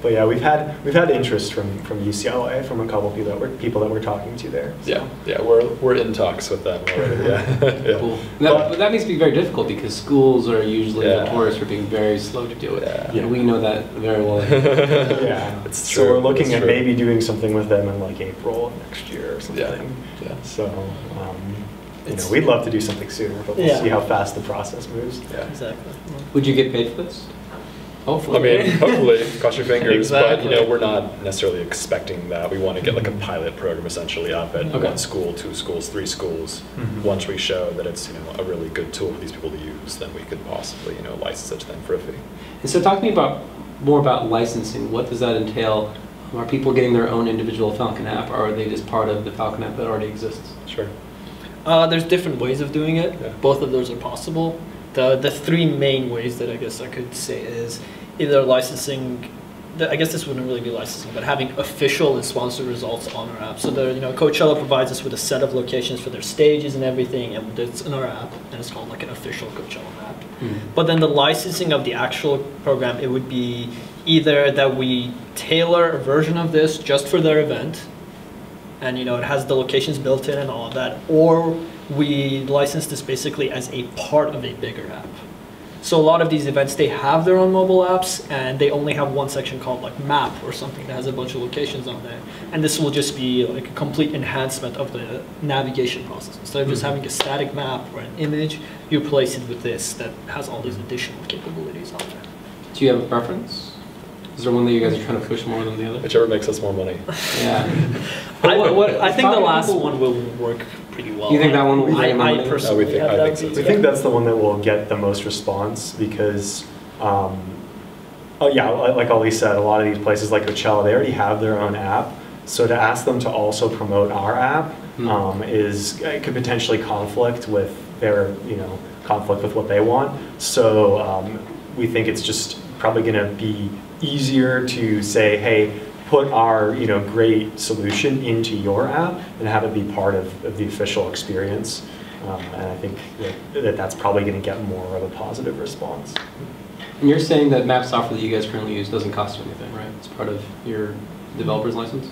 But yeah, we've had we've had interest from from UCLA from a couple people that we're people that we're talking to there. so. Yeah, yeah, we're, we're in talks with them already, yeah. *laughs* *laughs* yeah. Cool. That, but that needs to be very difficult because schools are usually Yeah. notorious for being very slow to do it. Yeah. And we know that very well. *laughs* Yeah, It's true. so we're looking it's at true. maybe doing something with them in like April of next year or something. Yeah, yeah. So, um, you know, we'd love to do something sooner, but we'll Yeah. see how fast the process moves. Yeah. Exactly. Would you get paid for this? Hopefully. I mean, *laughs* hopefully, cross your fingers, but you know, we're not necessarily expecting that. We want to get like a pilot program essentially up at Okay. one school, two schools, three schools. Mhm. Once we show that it's, you know, a really good tool for these people to use, then we could possibly, you know, license it to them for a fee. And so talk to me about more about licensing. What does that entail? Are people getting their own individual Falcon app, or are they just part of the Falcon app that already exists? Sure. Uh, there's different ways of doing it. Yeah. Both of those are possible. The the three main ways that I guess I could say is either licensing. I guess this wouldn't really be licensing, but having official and sponsored results on our app. So the you know Coachella provides us with a set of locations for their stages and everything, and it's in our app, and it's called like an official Coachella map. Mm-hmm. But then the licensing of the actual program, it would be either that we tailor a version of this just for their event, and you know it has the locations built in and all of that, or we license this basically as a part of a bigger app. So a lot of these events they have their own mobile apps and they only have one section called like map or something that has a bunch of locations on there. And this will just be like a complete enhancement of the navigation process. Instead of just Mhm. having a static map or an image, you replace it with this that has all these additional capabilities on there. Do you have a preference? Is there one that you guys are trying to push more than the other? Whichever makes us more money. Yeah. *laughs* I, What- what- I think the last one will work pretty well. You think that one will I, bring in I personally we think- have I that think so view. think that's the one that will get the most response because, um, oh yeah, like Ali said, a lot of these places like Coachella, they already have their own app. So to ask them to also promote our app Hmm. um, is it could potentially conflict with their, you know, conflict with what they want. So um, we think it's just probably going to be easier to say, hey, put our, you know, great solution into your app and have it be part of, of the official experience. Um, and I think that, that that's probably going to get more of a positive response. And you're saying that map software that you guys currently use doesn't cost you anything, right? It's part of your developer's license?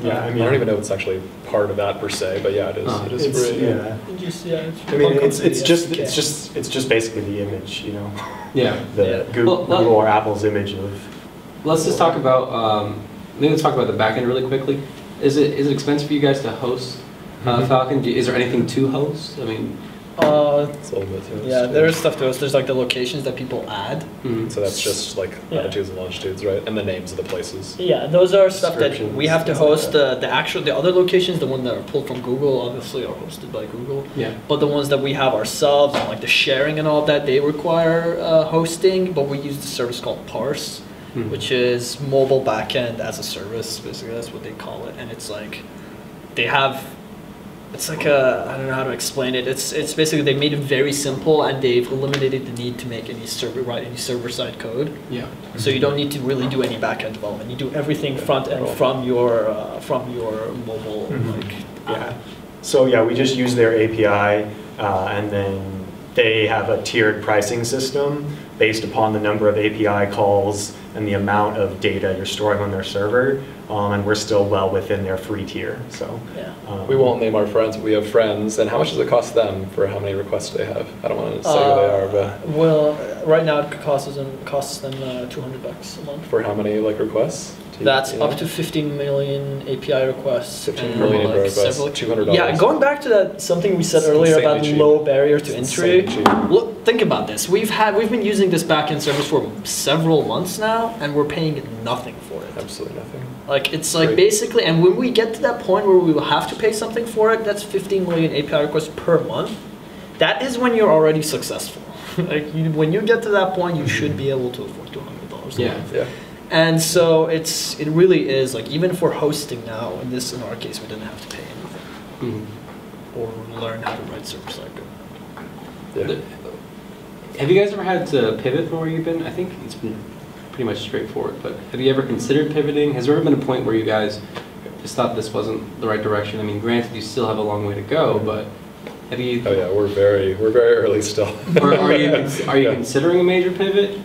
Yeah, I mean, I don't even know if it's actually part of that per se, but yeah, it is. Oh. It is It's, free. yeah. Just, yeah, it's I mean, it's, it's just, SDK. it's just, it's just basically the image, you know, Yeah. the Yeah. Google, Well, well- Google or Apple's image of. Let's just talk about, um, maybe let's talk about the backend really quickly. Is it, is it expensive for you guys to host uh, Mhm. Falcon? Do- Is there anything to host? I mean, Uh, It's a little bit. too. yeah, there is stuff to us. There's like the locations that people add. mhm. So that's just like Yeah. latitudes and longitudes, right? And the names of the places. Yeah, those are stuff that we have to things like host. The, the actual, the other locations, the one that are pulled from Google, obviously are hosted by Google. yeah. But the ones that we have ourselves, and like the sharing and all that, they require uh, hosting. But we use the service called Parse, Mhm. which is mobile backend as a service. Basically, that's what they call it. And it's like they have. It's like a I don't know how to explain it. It's it's basically they made it very simple and they've eliminated the need to make any server write any server side code. Yeah. So you don't need to really do any backend development. You do everything front end from your uh, from your mobile Mhm. like Yeah. app. So yeah, we just use their API, uh, and then they have a tiered pricing system based upon the number of API calls and the amount of data you're storing on their server. Um, and we're still well within their free tier. So Yeah. um, We won't name our friends, but we have friends. And how much does it cost them for how many requests they have? I don't want to say who they are, but Uh, Well, uh, right now it costs them costs them uh, 200 bucks a month. for how many like requests? That's know? up to 15 million API requests. 15 and, million like, requests, several- $200. Yeah, going back to that something we said It's earlier about cheap. low barrier to It's entry. Look, think about this. We've had we've been using this backend service for several months now, and we're paying nothing for it. Absolutely nothing. Like it's like Right. basically, and when we get to that point where we will have to pay something for it, that's 15 million API requests per month. That is when you're already successful. *laughs* like you, when you get to that point, you mm-hmm. should be able to afford 200 dollars. Yeah. Yeah. And so it's it really is like even for hosting now, in this in our case, we didn't have to pay anything Mhm. or learn how to write server side code. Yeah. Have you guys ever had to pivot from where you've been? I think it's been pretty much straightforward, but have you ever considered pivoting? Has there ever been a point where you guys just thought this wasn't the right direction? I mean, granted, you still have a long way to go, but have you, Oh yeah, we're very we're very early still. or are you, *laughs* are you Yeah. considering a major pivot?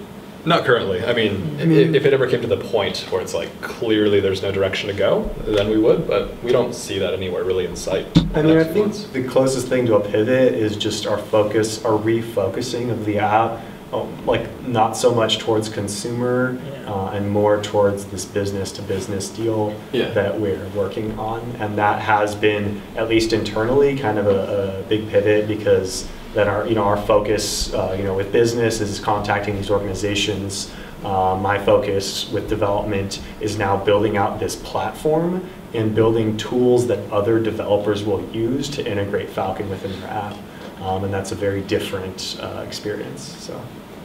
Not currently. I mean, I i- mean- if it ever came to the point where it's like clearly there's no direction to go, then we would. But we don't see that anywhere really in sight. I mean, I think months. the closest thing to a pivot is just our focus, our refocusing of the app, um, like not so much towards consumer Yeah. uh, and more towards this business to business deal Yeah. that we're working on. And that has been, at least internally, kind of a, a big pivot because then our, you know, our focus, uh, you know, with business is contacting these organizations. Uh, my focus with development is now building out this platform and building tools that other developers will use to integrate Falcon within their app. Um, and that's a very different uh, experience. So.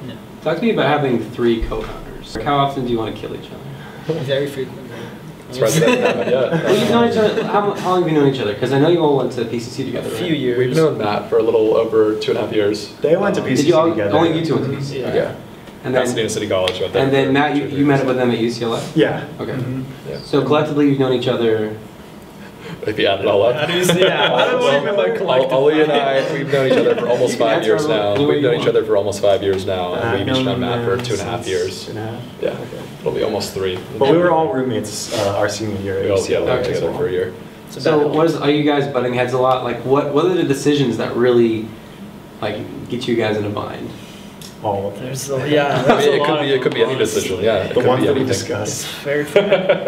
Yeah. Talk to me about having three co-founders. Like, How often do you want to kill each other? *laughs* Very frequently. Surprised that hasn't yet. Well, you've known each other, how, how long have you known each other? Because I know you all went to PCC together, A right? few years. We've known Matt for a little over two and a half years. They went to PCC Did you all, together. only you two went to PCC? Yeah. okay. Yeah. And Pasadena City College. went there and then Matt, you, you met up with them at UCLA? Yeah. Okay. Mhm. Yeah. So collectively, you've known each other, If you add it all up. How do you, yeah, I don't know what you mean collective. Ali and I, we've known each other for almost *laughs* five answer years now. We've known each other for almost five years now, and we've each known known Matt for two and a half years. Two and a half. Yeah, Okay. it'll be almost three. But we were all roommates uh, our senior year at We all yeah, UCLA lived together well. for a year. It's a So what is, are you guys butting heads a lot? Like what, what are the decisions that really like get you guys in a bind? All of them. There's a, yeah, *laughs* I mean, a it could be it could be any decision. Yeah, it The could ones be that we anything. It's discuss. very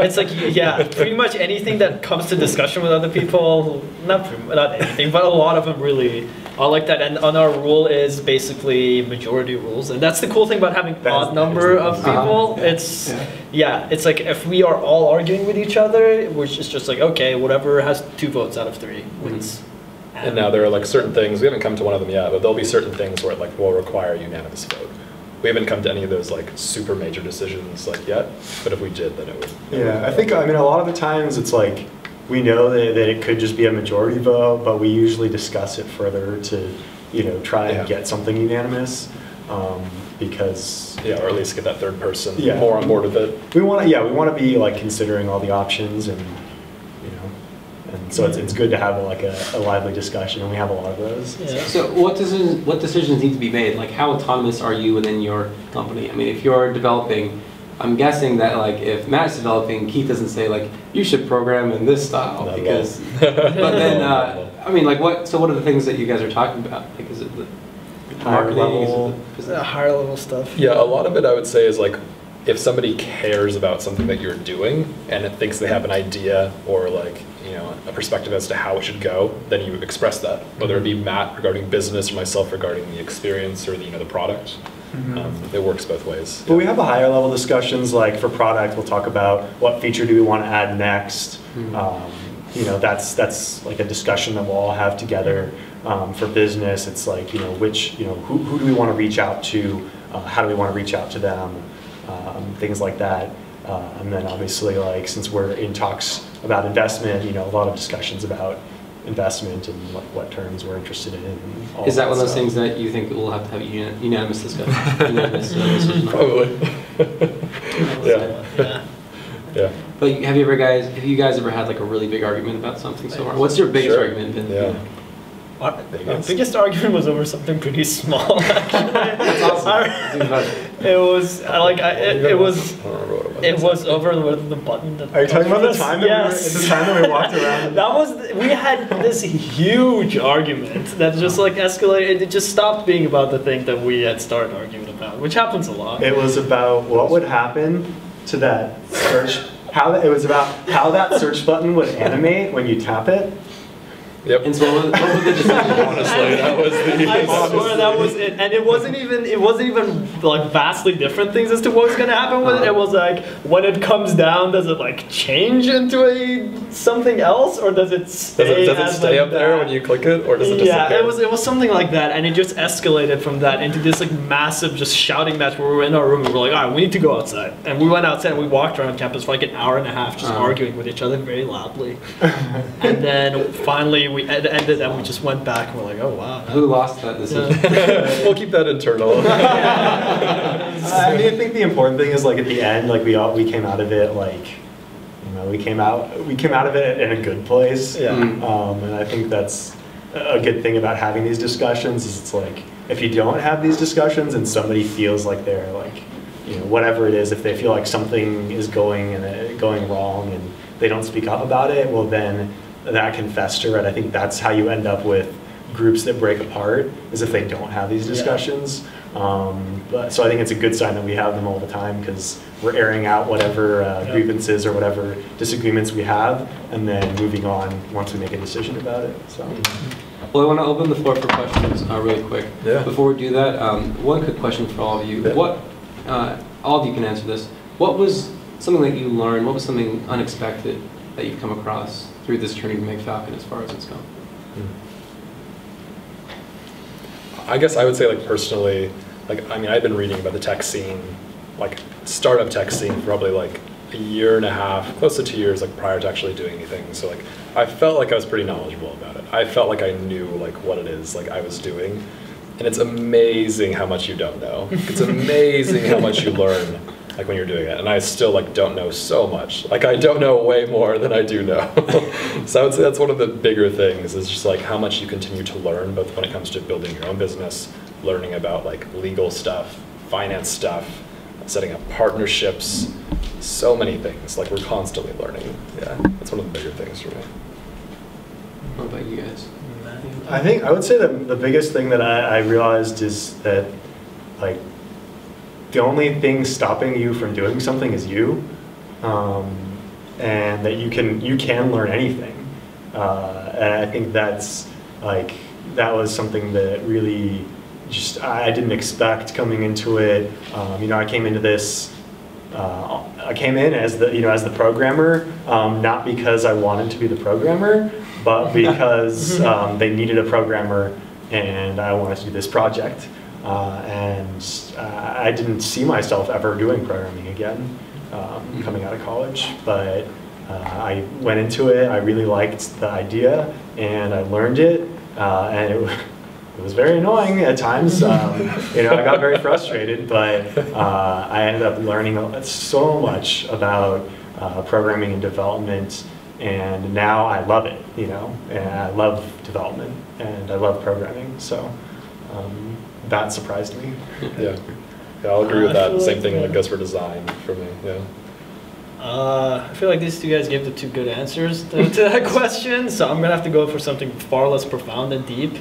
It's like yeah, pretty much anything that comes to discussion with other people, not pretty- not anything, but a lot of them really are like that. And on our rule is basically majority rules, and that's the cool thing about having That is- odd number of people. Uh-huh. Yeah. It's Yeah. yeah, it's like if we are all arguing with each other, which is just like okay, whatever has two votes out of three wins. And now there are like certain things we haven't come to one of them yet, but there'll be certain things where it like will require unanimous vote. We haven't come to any of those like super major decisions like yet, but if we did, then it would. Yeah, I think, I mean, a lot of the times it's like, we know that, that it could just be a majority vote, but we usually discuss it further to, you know, try Yeah. and get something unanimous. Um, because Yeah, or at least get that third person Yeah. more on board with it. we want to, yeah, we want to be like considering all the options and, you know, And so it's, it's good to have like a, a lively discussion, and we have a lot of those. Yeah. So what decisions, what decisions need to be made? Like how autonomous are you within your company? I mean, if you're developing, I'm guessing that like if Matt's developing, Keith doesn't say like, you should program in this style Not at all. because, *laughs* but then, uh, I mean, like what, so what are the things that you guys are talking about? Like is it the Higher marketing? Is it level- the Uh, business? higher level stuff. Yeah, a lot of it I would say is like if somebody cares about something that you're doing and it thinks they have an idea or like you know a perspective as to how it should go, then you express that. Whether it be Matt regarding business or myself regarding the experience or the you know the product, um, it works both ways. But we have a higher level discussions, like for product, we'll talk about what feature do we want to add next. Mhm. Um, You know, that's, that's like a discussion that we'll all have together. Um, For business, it's like, you know, which, you know, who, who do we want to reach out to? Uh, How do we want to reach out to them? Um, Things like that. Uh, And then obviously, like, since we're in talks about investment, you know, a lot of discussions about investment and what, what terms we're interested in. and all Is that one of those things that you think we'll have to have uni- unanimous discussion? *laughs* unanimous. Probably. *laughs* yeah. Yeah. Yeah. But have you ever guys, have you guys ever had like a really big argument about something so far? What's your biggest Sure. argument been? Yeah. Our, our Biggest. biggest argument was over something pretty small. *laughs* Actually. That's awesome. That's. It was I like I, it, it was I don't remember what it was. over the, the button. That Are you talking about the time that we were, the time that we walked around? *laughs* That was we had this huge argument that just like escalated. It just stopped being about the thing that we had started arguing about, which happens a lot. It was about what would happen to that search, how, it was about how that search button would animate when you tap it. Yep. And so what, what would the decision? *laughs* Honestly, that was the. I *laughs* swear that was it, and it wasn't even it wasn't even like vastly different things as to what was gonna happen with it. It was like when it comes down, does it like change into a something else, or does it Does stay? it, does it as, stay like, up there when you click it, or does it Disappear? yeah, it was it was something like that, and it just escalated from that into this like massive just shouting match where we were in our room and we were like, all right, we need to go outside, and we went outside and we walked around campus for like an hour and a half just Uh-huh. arguing with each other very loudly, *laughs* and then finally we it ended and we just went back and we're like, oh wow. Who lost that decision? *laughs* we'll keep that internal. *laughs* I mean, I think the important thing is like at the end, like we all, we came out of it like, you know, we came out, we came out of it in a good place. Yeah. Um, and I think that's a good thing about having these discussions is it's like, if you don't have these discussions and somebody feels like they're like, you know, whatever it is, if they feel like something is going and uh, going wrong and they don't speak up about it, well then that can fester. And I think that's how you end up with groups that break apart is if they don't have these Yeah. discussions. Um, but, so I think it's a good sign that we have them all the time because we're airing out whatever uh, Yeah. grievances or whatever disagreements we have, and then moving on once we make a decision about it. So. Well, I want to open the floor for questions uh, really quick. Yeah. Before we do that, um, one quick question for all of you. Yeah. What, uh, all of you can answer this. What was something that you learned? What was something unexpected that you've come across through this journey to make Falcon as far as it's gone? Hmm. I guess I would say like personally, like I mean I've been reading about the tech scene, like startup tech scene probably like a year and a half, close to two years, like prior to actually doing anything. So like I felt like I was pretty knowledgeable about it. I felt like I knew like what it is like I was doing. And it's amazing how much you don't know. It's amazing how much you learn like when you're doing it. And I still like don't know so much. Like I don't know way more than I do know. *laughs* so I would say that's one of the bigger things is just like how much you continue to learn both when it comes to building your own business, learning about like legal stuff, finance stuff, setting up partnerships, so many things. Like we're constantly learning. Yeah. That's one of the bigger things for me. What about you guys? I think I would say that the biggest thing that I, I realized is that like the only thing stopping you from doing something is you, um, and that you can you can learn anything. Uh, and I think that's like that was something that really just I didn't expect coming into it. Um, you know, I came into this. Uh, I came in as the you know as the programmer, um, not because I wanted to be the programmer, but *laughs* because um, they needed a programmer, and I wanted to do this project. Uh, and uh, I didn't see myself ever doing programming again um, coming out of college, but uh, I went into it. I really liked the idea, and I learned it, uh, and it, it was very annoying at times. Um, you know, I got very frustrated, but uh, I ended up learning so much about uh, programming and development, And now I love it, you know, and I love development and I love programming. So um, that surprised me. Yeah. Yeah, I'll agree with that. Same like, thing yeah. like goes for design for me. Yeah. Uh, I feel like these two guys gave the two good answers to, to that *laughs* question, so I'm gonna have to go for something far less profound and deep.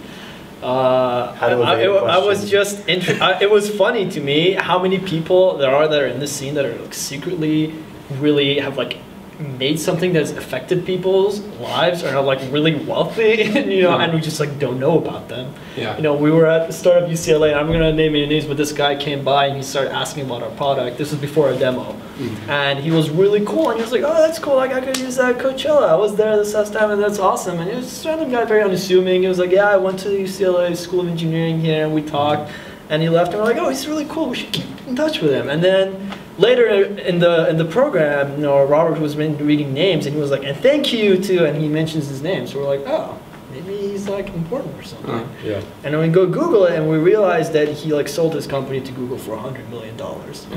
Uh, How to I, evade a I- I was just inter- I, it was funny to me how many people there are that are in this scene that are like secretly really have like made something that's affected people's lives or are like really wealthy and *laughs* you know and we just like don't know about them. Yeah. you know we were at the Startup UCLA and i'm going to name any names but this guy came by and he started asking about our product. This was before a demo. Mm-hmm. And he was really cool and he was like oh that's cool. Like i could use that coachella. I was there this last time and that's awesome. And he was just a random guy very unassuming. He was like yeah i went to the ucla school of engineering here and we talked. And he left and we're like oh he's really cool. We should keep in touch with him and then later in the in the program you know robert was reading names and he was like and thank you to and he mentions his name so we're like oh maybe he's like important or something Uh. Yeah. and then we go Google it, and we realize that he like sold his company to Google for hundred million dollars. *laughs*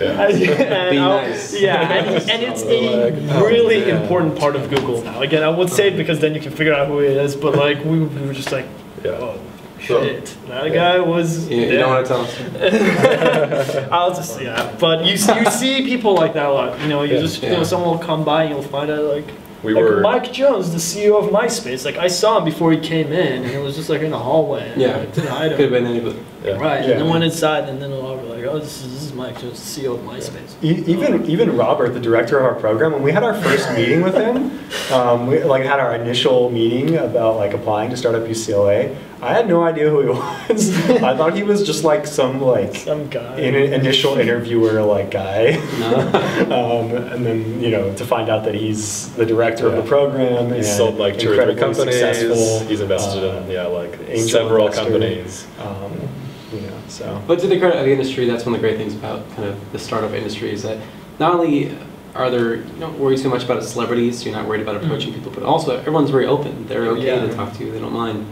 Yeah. Be nice. Yeah, and, and it's *laughs* Like, a really yeah. important part of Google now. Again, I would say it because then you can figure out who he is. But like we, we were just like, Yeah. oh shit, that guy was. You, you don't want to tell us. *laughs* I'll just yeah, but you you *laughs* see people like that a lot. You know, you Yeah. just you Yeah. know someone will come by and you'll find out like. We like were- Mike Jones, the CEO of MySpace. Like I saw him before he came in, and it was just like in the hallway. Yeah. I didn't hide Could have him. been anybody. Yeah. Right, Yeah. and then went inside, and then we were like, "Oh, this is, this is Mike Jones, CEO of MySpace." E- Even even Robert, the director of our program, when we had our first meeting with him, um, we like had our initial meeting about like applying to Startup UCLA. I had no idea who he *laughs* was. I thought he was just like some like Some guy. in initial interviewer like guy. No. *laughs* um, and then you know to find out that he's the director of Yeah. the program. He's and sold like two or three companies. successful, He's invested uh, in yeah like several investor. companies. Um, you know, so But to the credit of the industry, that's one of the great things about kind of the startup industry is that not only are there you don't worry so much about celebrities, you're not worried about approaching mm. people, but also everyone's very open. They're oh, okay Yeah. to talk to you. They don't mind,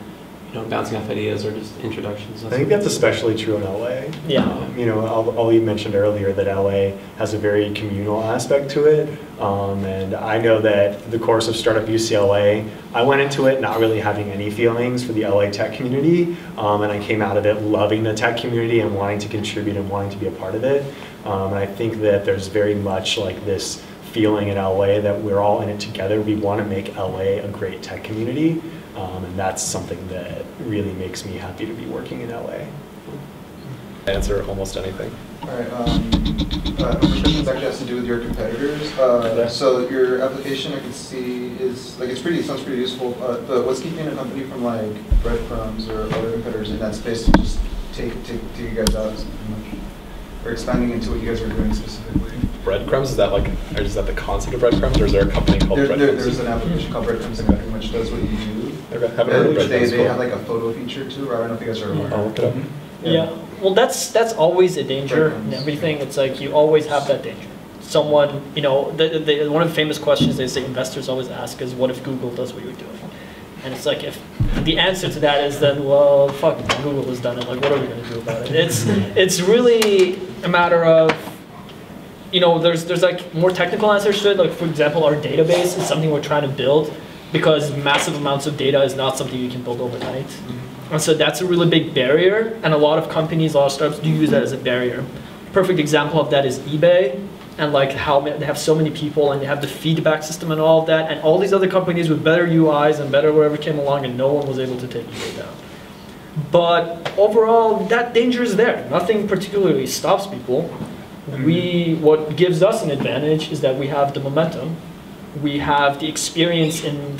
you know, bouncing off ideas or just introductions. I think that's especially true in LA. Yeah. Um, you know, Al- Ali mentioned earlier that LA has a very communal aspect to it. Um, and I know that the course of Startup UCLA, I went into it not really having any feelings for the LA tech community. Um, and I came out of it loving the tech community and wanting to contribute and wanting to be a part of it. Um, and I think that there's very much like this feeling in LA that we're all in it together. We want to make LA a great tech community. Um, and that's something that really makes me happy to be working in LA. Answer almost anything. All right, um, uh, question actually has to do with your competitors. Uh, so your application, I can see, is, like, it's pretty, it sounds pretty useful, uh, but what's keeping a company from like breadcrumbs or other competitors in that space to just take, take, take you guys out? Or expanding into what you guys are doing specifically? Breadcrumbs is that like or is that the concept of breadcrumbs or is there a company called There, there, Breadcrumbs? there's an application called Breadcrumbs that pretty much does what you do. Okay, haven't heard of Which they, Breadcrumbs they have before. like a photo feature too, or I don't know if you guys are aware. I'll look it up. Yeah. Well, that's that's always a danger in everything. It's like you always have that danger. Someone, you know, the, the, one of the famous questions they say investors always ask is, "What if Google does what you're doing?" And it's like if the answer to that is then, well, fuck, Google has done it. Like, what are we going to do about it? It's *laughs* it's really a matter of you know, there's there's like more technical answers to it. Like for example, our database is something we're trying to build because massive amounts of data is not something you can build overnight. And so that's a really big barrier, and a lot of companies, a lot of startups do use that as a barrier. Perfect example of that is eBay, and like how they have so many people, and they have the feedback system and all of that, and all these other companies with better UIs and better whatever came along, and no one was able to take eBay down. But overall, that danger is there. Nothing particularly stops people. We, mm-hmm. what gives us an advantage is that we have the momentum, we have the experience in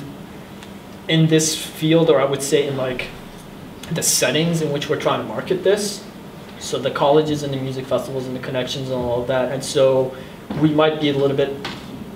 in this field, or I would say in like the settings in which we're trying to market this. So the colleges and the music festivals and the connections and all of that, and so we might be a little bit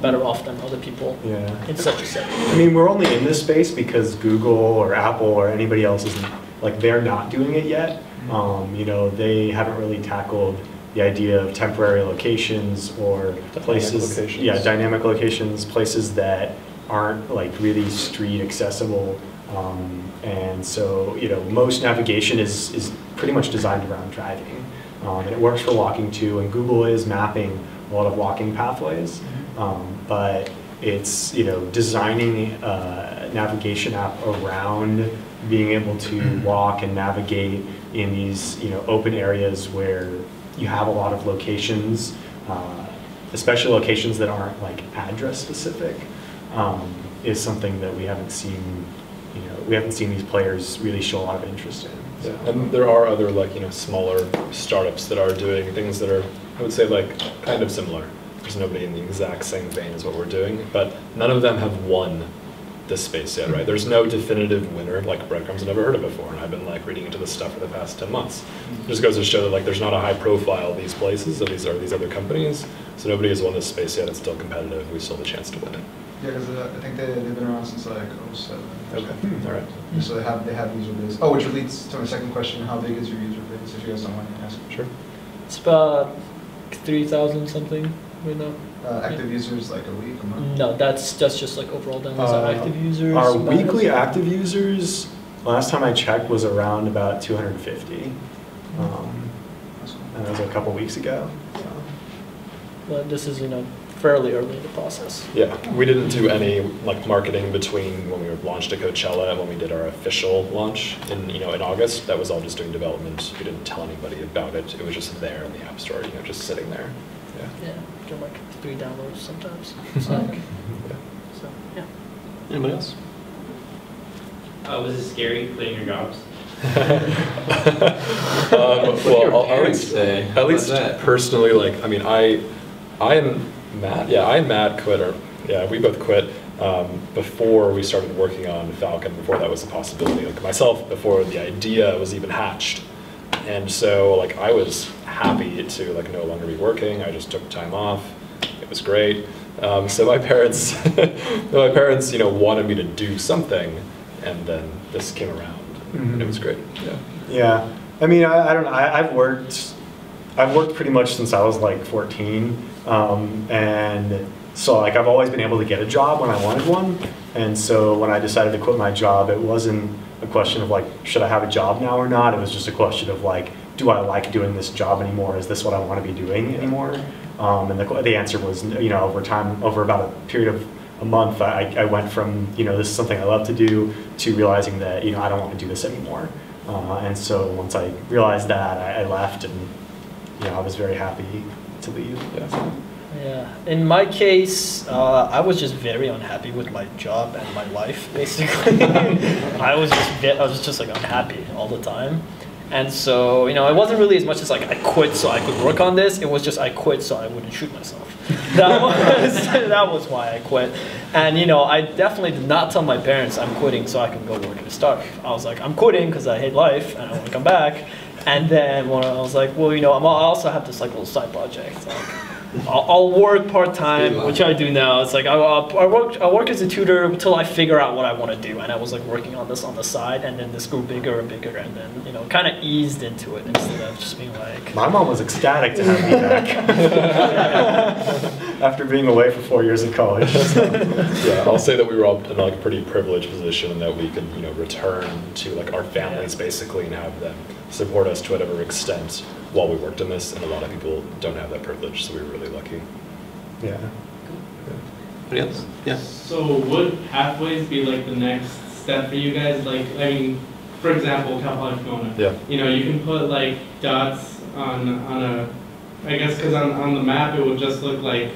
better off than other people Yeah. in such a setting. I mean, we're only in this space because Google or Apple or anybody else isn't, like, they're not doing it yet. Um, you know, they haven't really tackled the idea of temporary locations or Dynamic places. locations. Yeah, dynamic locations, places that aren't like really street accessible. Um, and so, you know, most navigation is, is pretty much designed around driving. Um, and it works for walking too, and Google is mapping a lot of walking pathways. Um, but it's you know designing a navigation app around being able to *clears throat* walk and navigate in these you know open areas where you have a lot of locations, uh, especially locations that aren't like address specific, um, is something that we haven't seen. You know, we haven't seen these players really show a lot of interest in. Yeah, and there are other like you know smaller startups that are doing things that are I would say like kind of similar. There's nobody in the exact same vein as what we're doing, but none of them have won this space yet, right? There's no definitive winner like Breadcrumbs I've never heard of before, and I've been like reading into this stuff for the past ten months. It just goes to show that like there's not a high profile of these places, of these are these other companies, so nobody has won this space yet. It's still competitive. We still have a chance to win it. Yeah, because uh, I think they, they've been around since like '07. Okay, all right. So they have, they have user base. Oh, which leads to my second question, how big is your user base, if you guys don't mind me asking? Sure. It's about three thousand something right now. Uh, active users like a week, a month? No, that's that's just like overall downloads. Uh, Our active users. Our about- weekly active users, last time I checked, was around about 250. Um, and that was a couple weeks ago. so. But this is you know fairly early in the process. Yeah, we didn't do any like marketing between when we were launched at Coachella and when we did our official launch in you know in August. That was all just doing development. We didn't tell anybody about it. It was just there in the app store, you know, just sitting there. Yeah. Yeah, get like three downloads sometimes. *laughs* It's like, Yeah. so yeah. Anybody else? Uh, was it scary quitting your jobs? *laughs* um, What do your well, I'll- at least, say at least personally, like, I mean, I, I and Matt, yeah, I and Matt quit, or, yeah, we both quit um, before we started working on Falcon, before that was a possibility. Like myself, before the idea was even hatched. And so, like, I was happy to, like, no longer be working. I just took time off. It was great. Um, so my parents, *laughs* my parents, you know, wanted me to do something, and then this came around, and it was great. Yeah. Yeah, I mean, I, I don't know. I, I've worked, I've worked pretty much since I was like 14, um, and so like I've always been able to get a job when I wanted one. And so when I decided to quit my job, it wasn't a question of like, should I have a job now or not? It was just a question of like, do I like doing this job anymore? Is this what I want to be doing anymore? Um, and the, the answer was, you know, over time, over about a period of a month, I, I went from, you know, this is something I love to do to realizing that, you know, I don't want to do this anymore. Uh, and so once I realized that, I, I left and, you know, I was very happy to leave. Yeah. Yeah. In my case, uh, I was just very unhappy with my job and my life. *laughs* Basically, I was just I was just like unhappy all the time, and so you know it wasn't really as much as like I quit so I could work on this. It was just I quit so I wouldn't shoot myself. That *laughs* was *laughs* that was why I quit. And you know I definitely did not tell my parents I'm quitting so I can go work at a startup. I was like I'm quitting because I hate life and I want to come back. And then when I was like, well, you know, I'm, I also have this like little side project. Like, I'll, I'll work part time, which I do now. It's like I, I work I work as a tutor until I figure out what I want to do, and I was like working on this on the side, and then this grew bigger and bigger, and then you know kind of eased into it instead of just being like. My mom was ecstatic to have me back *laughs* after being away for four years of college. so. Yeah, I'll say that we were all in like a pretty privileged position and that we could, you know, return to like our families basically and have them support us to whatever extent while we worked on this. And a lot of people don't have that privilege, so we were really lucky. Yeah. Anybody else? Yeah. So would pathways be like the next step for you guys? Like, I mean, for example, Cal Poly Pomona. Yeah. You know, you can put like dots on on a, I guess because on on the map it would just look like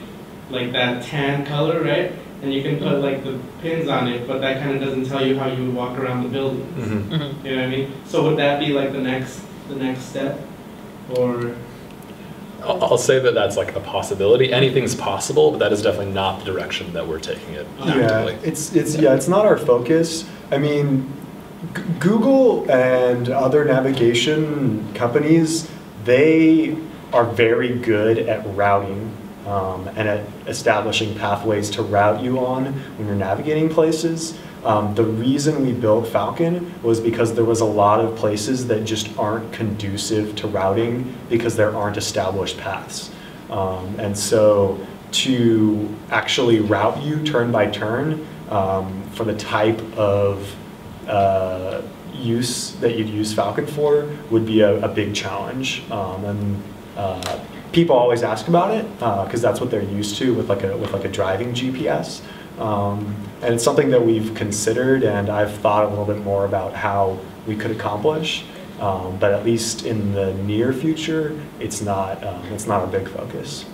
like that tan color, right? And you can put like the pins on it, but that kind of doesn't tell you how you would walk around the building. Mm-hmm. Mhm. You know what I mean? So would that be like the next the next step, or? I'll, say that that's like a possibility. Anything's possible, but that is definitely not the direction that we're taking it Yeah, actively. it's it's yeah, it's not our focus. I mean, G- Google and other navigation companies, they are very good at routing um, and at establishing pathways to route you on when you're navigating places. Um, the reason we built Falcon was because there was a lot of places that just aren't conducive to routing because there aren't established paths. Um, and so to actually route you turn by turn um, for the type of uh, use that you'd use Falcon for would be a, a big challenge. Um, and uh, people always ask about it because that's what they're used to with like a with like a driving GPS. Um, and it's something that we've considered, and I've thought a little bit more about how we could accomplish. Um, but at least in the near future, it's not um, it's not a big focus.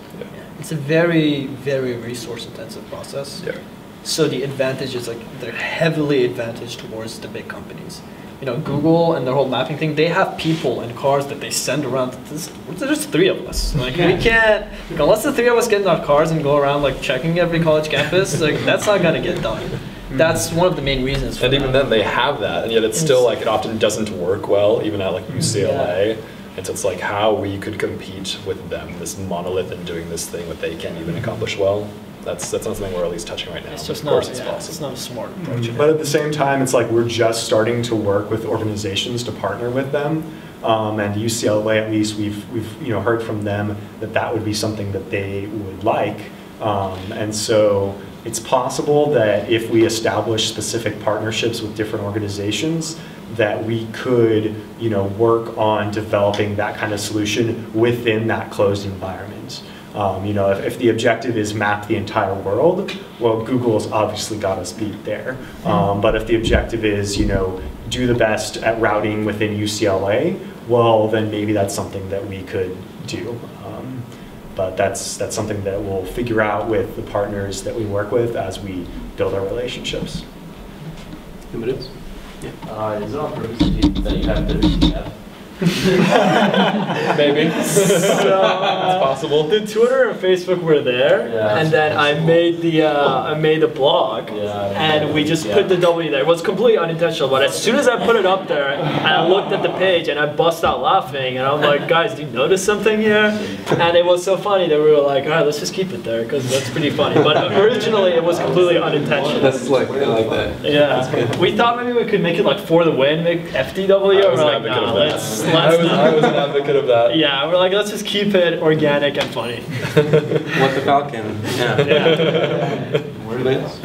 It's a very, very resource intensive process. Yeah. So the advantage is like they're heavily advantaged towards the big companies. You know, Google and their whole mapping thing, they have people in cars that they send around. This, there's three of us. Like we can't, like, unless the three of us get in our cars and go around like checking every college campus, like that's not gonna get done. Hmm. That's one of the main reasons. For And even then, they have that, and yet it's still like it often doesn't work well, even at like hmm, UCLA. Yeah. And so it's like how we could compete with them, this monolith, and doing this thing that they can't even accomplish well. That's that's not something we're at least touching right now. It's just of not. it's yeah, possible. it's not a smart approach. But at the same time, it's like we're just starting to work with organizations to partner with them. Um, and UCLA, at least, we've, we've you know, heard from them that that would be something that they would like. Um, and so it's possible that if we establish specific partnerships with different organizations, that we could you know, work on developing that kind of solution within that closed environment. Um, you know, if, if the objective is map the entire world, well, Google's obviously got us beat there. Um, but if the objective is, you know, do the best at routing within UCLA, well, then maybe that's something that we could do. Um, but that's that's something that we'll figure out with the partners that we work with as we build our relationships. Anybody else? Uh, is it on purpose that you have the F? *laughs* Maybe *laughs* it's possible. The Twitter and Facebook were there, Yeah, and then I made the uh, I made a blog, Yeah, and we just yeah. put the W there. It was completely unintentional, but as soon as I put it up there, and I looked at the page, and I bust out laughing, and I'm like, guys, do you notice something here? And it was so funny that we were like, all right, let's just keep it there because that's pretty funny. But originally, it was completely unintentional. That's slick. I like that. Yeah, we thought maybe we could make it like for the win, make FTW. I was we're like, nah, of let's, that. let's *laughs* I was. I was an advocate of that. Yeah, we're like, let's just keep it organic and funny. *laughs* What the Falcon? Yeah. Yeah. *laughs* Anybody else?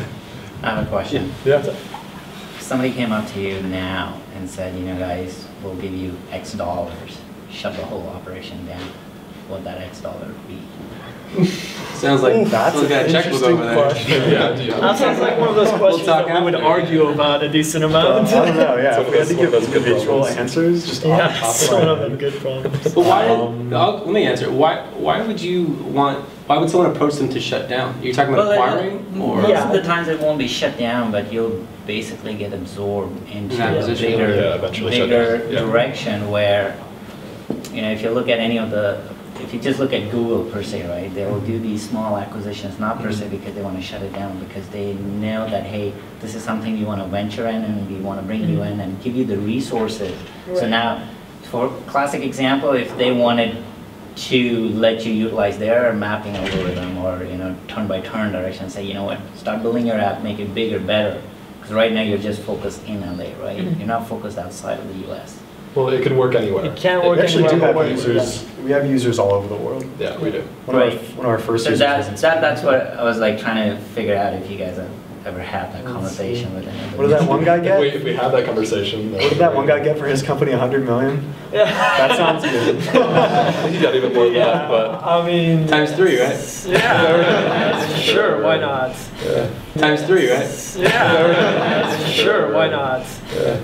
I have a question. Yeah. If Somebody came up to you now and said, you know, guys, we'll give you X dollars, shut the whole operation down. What would that X dollar be? *laughs* Sounds like That's someone's got a an checkbook interesting over there. question. Yeah. do you- That sounds like one of those questions talk that we would after. argue about a decent amount. I don't know, yeah. It's *laughs* If we had to give those good individual problems. answers, just off the Yeah, top it's of one of them good problems. But why? Um, let me answer. Why? Why would you want? Why would someone approach them to shut down? You're talking about Well, uh, acquiring, or Most Yeah. of the times it won't be shut down, but you'll basically get absorbed into An a bigger, Yeah, bigger down, yeah. direction where, you know, if you look at any of the, if you just look at Google per se, right, they will do these small acquisitions, not per Mm-hmm. se because they want to shut it down, because they know that, hey, this is something you want to venture in and we want to bring you in and give you the resources. So Mm-hmm. Now, for classic example, if they wanted to let you utilize their mapping algorithm or you know turn by turn direction say you know what start building your app make it bigger better because right now you're just focused in LA right Mhm. you're not focused outside of the US Well, it can work anywhere. It can't We work actually do anywhere have users, we have users all over the world. Yeah, we do. One of our, one of our first so users. that, was that that's what I was like trying to figure out if you guys have ever had that conversation with anybody What did that one guy If we, get? if we had that conversation. What did that one guy get for his company, 100 million? Yeah. That sounds *laughs* good. he got even more than that, but I mean. Times three, right? Yeah. *laughs* sure, why not? yeah. times three, right? Yeah. *laughs* sure, why not? yeah.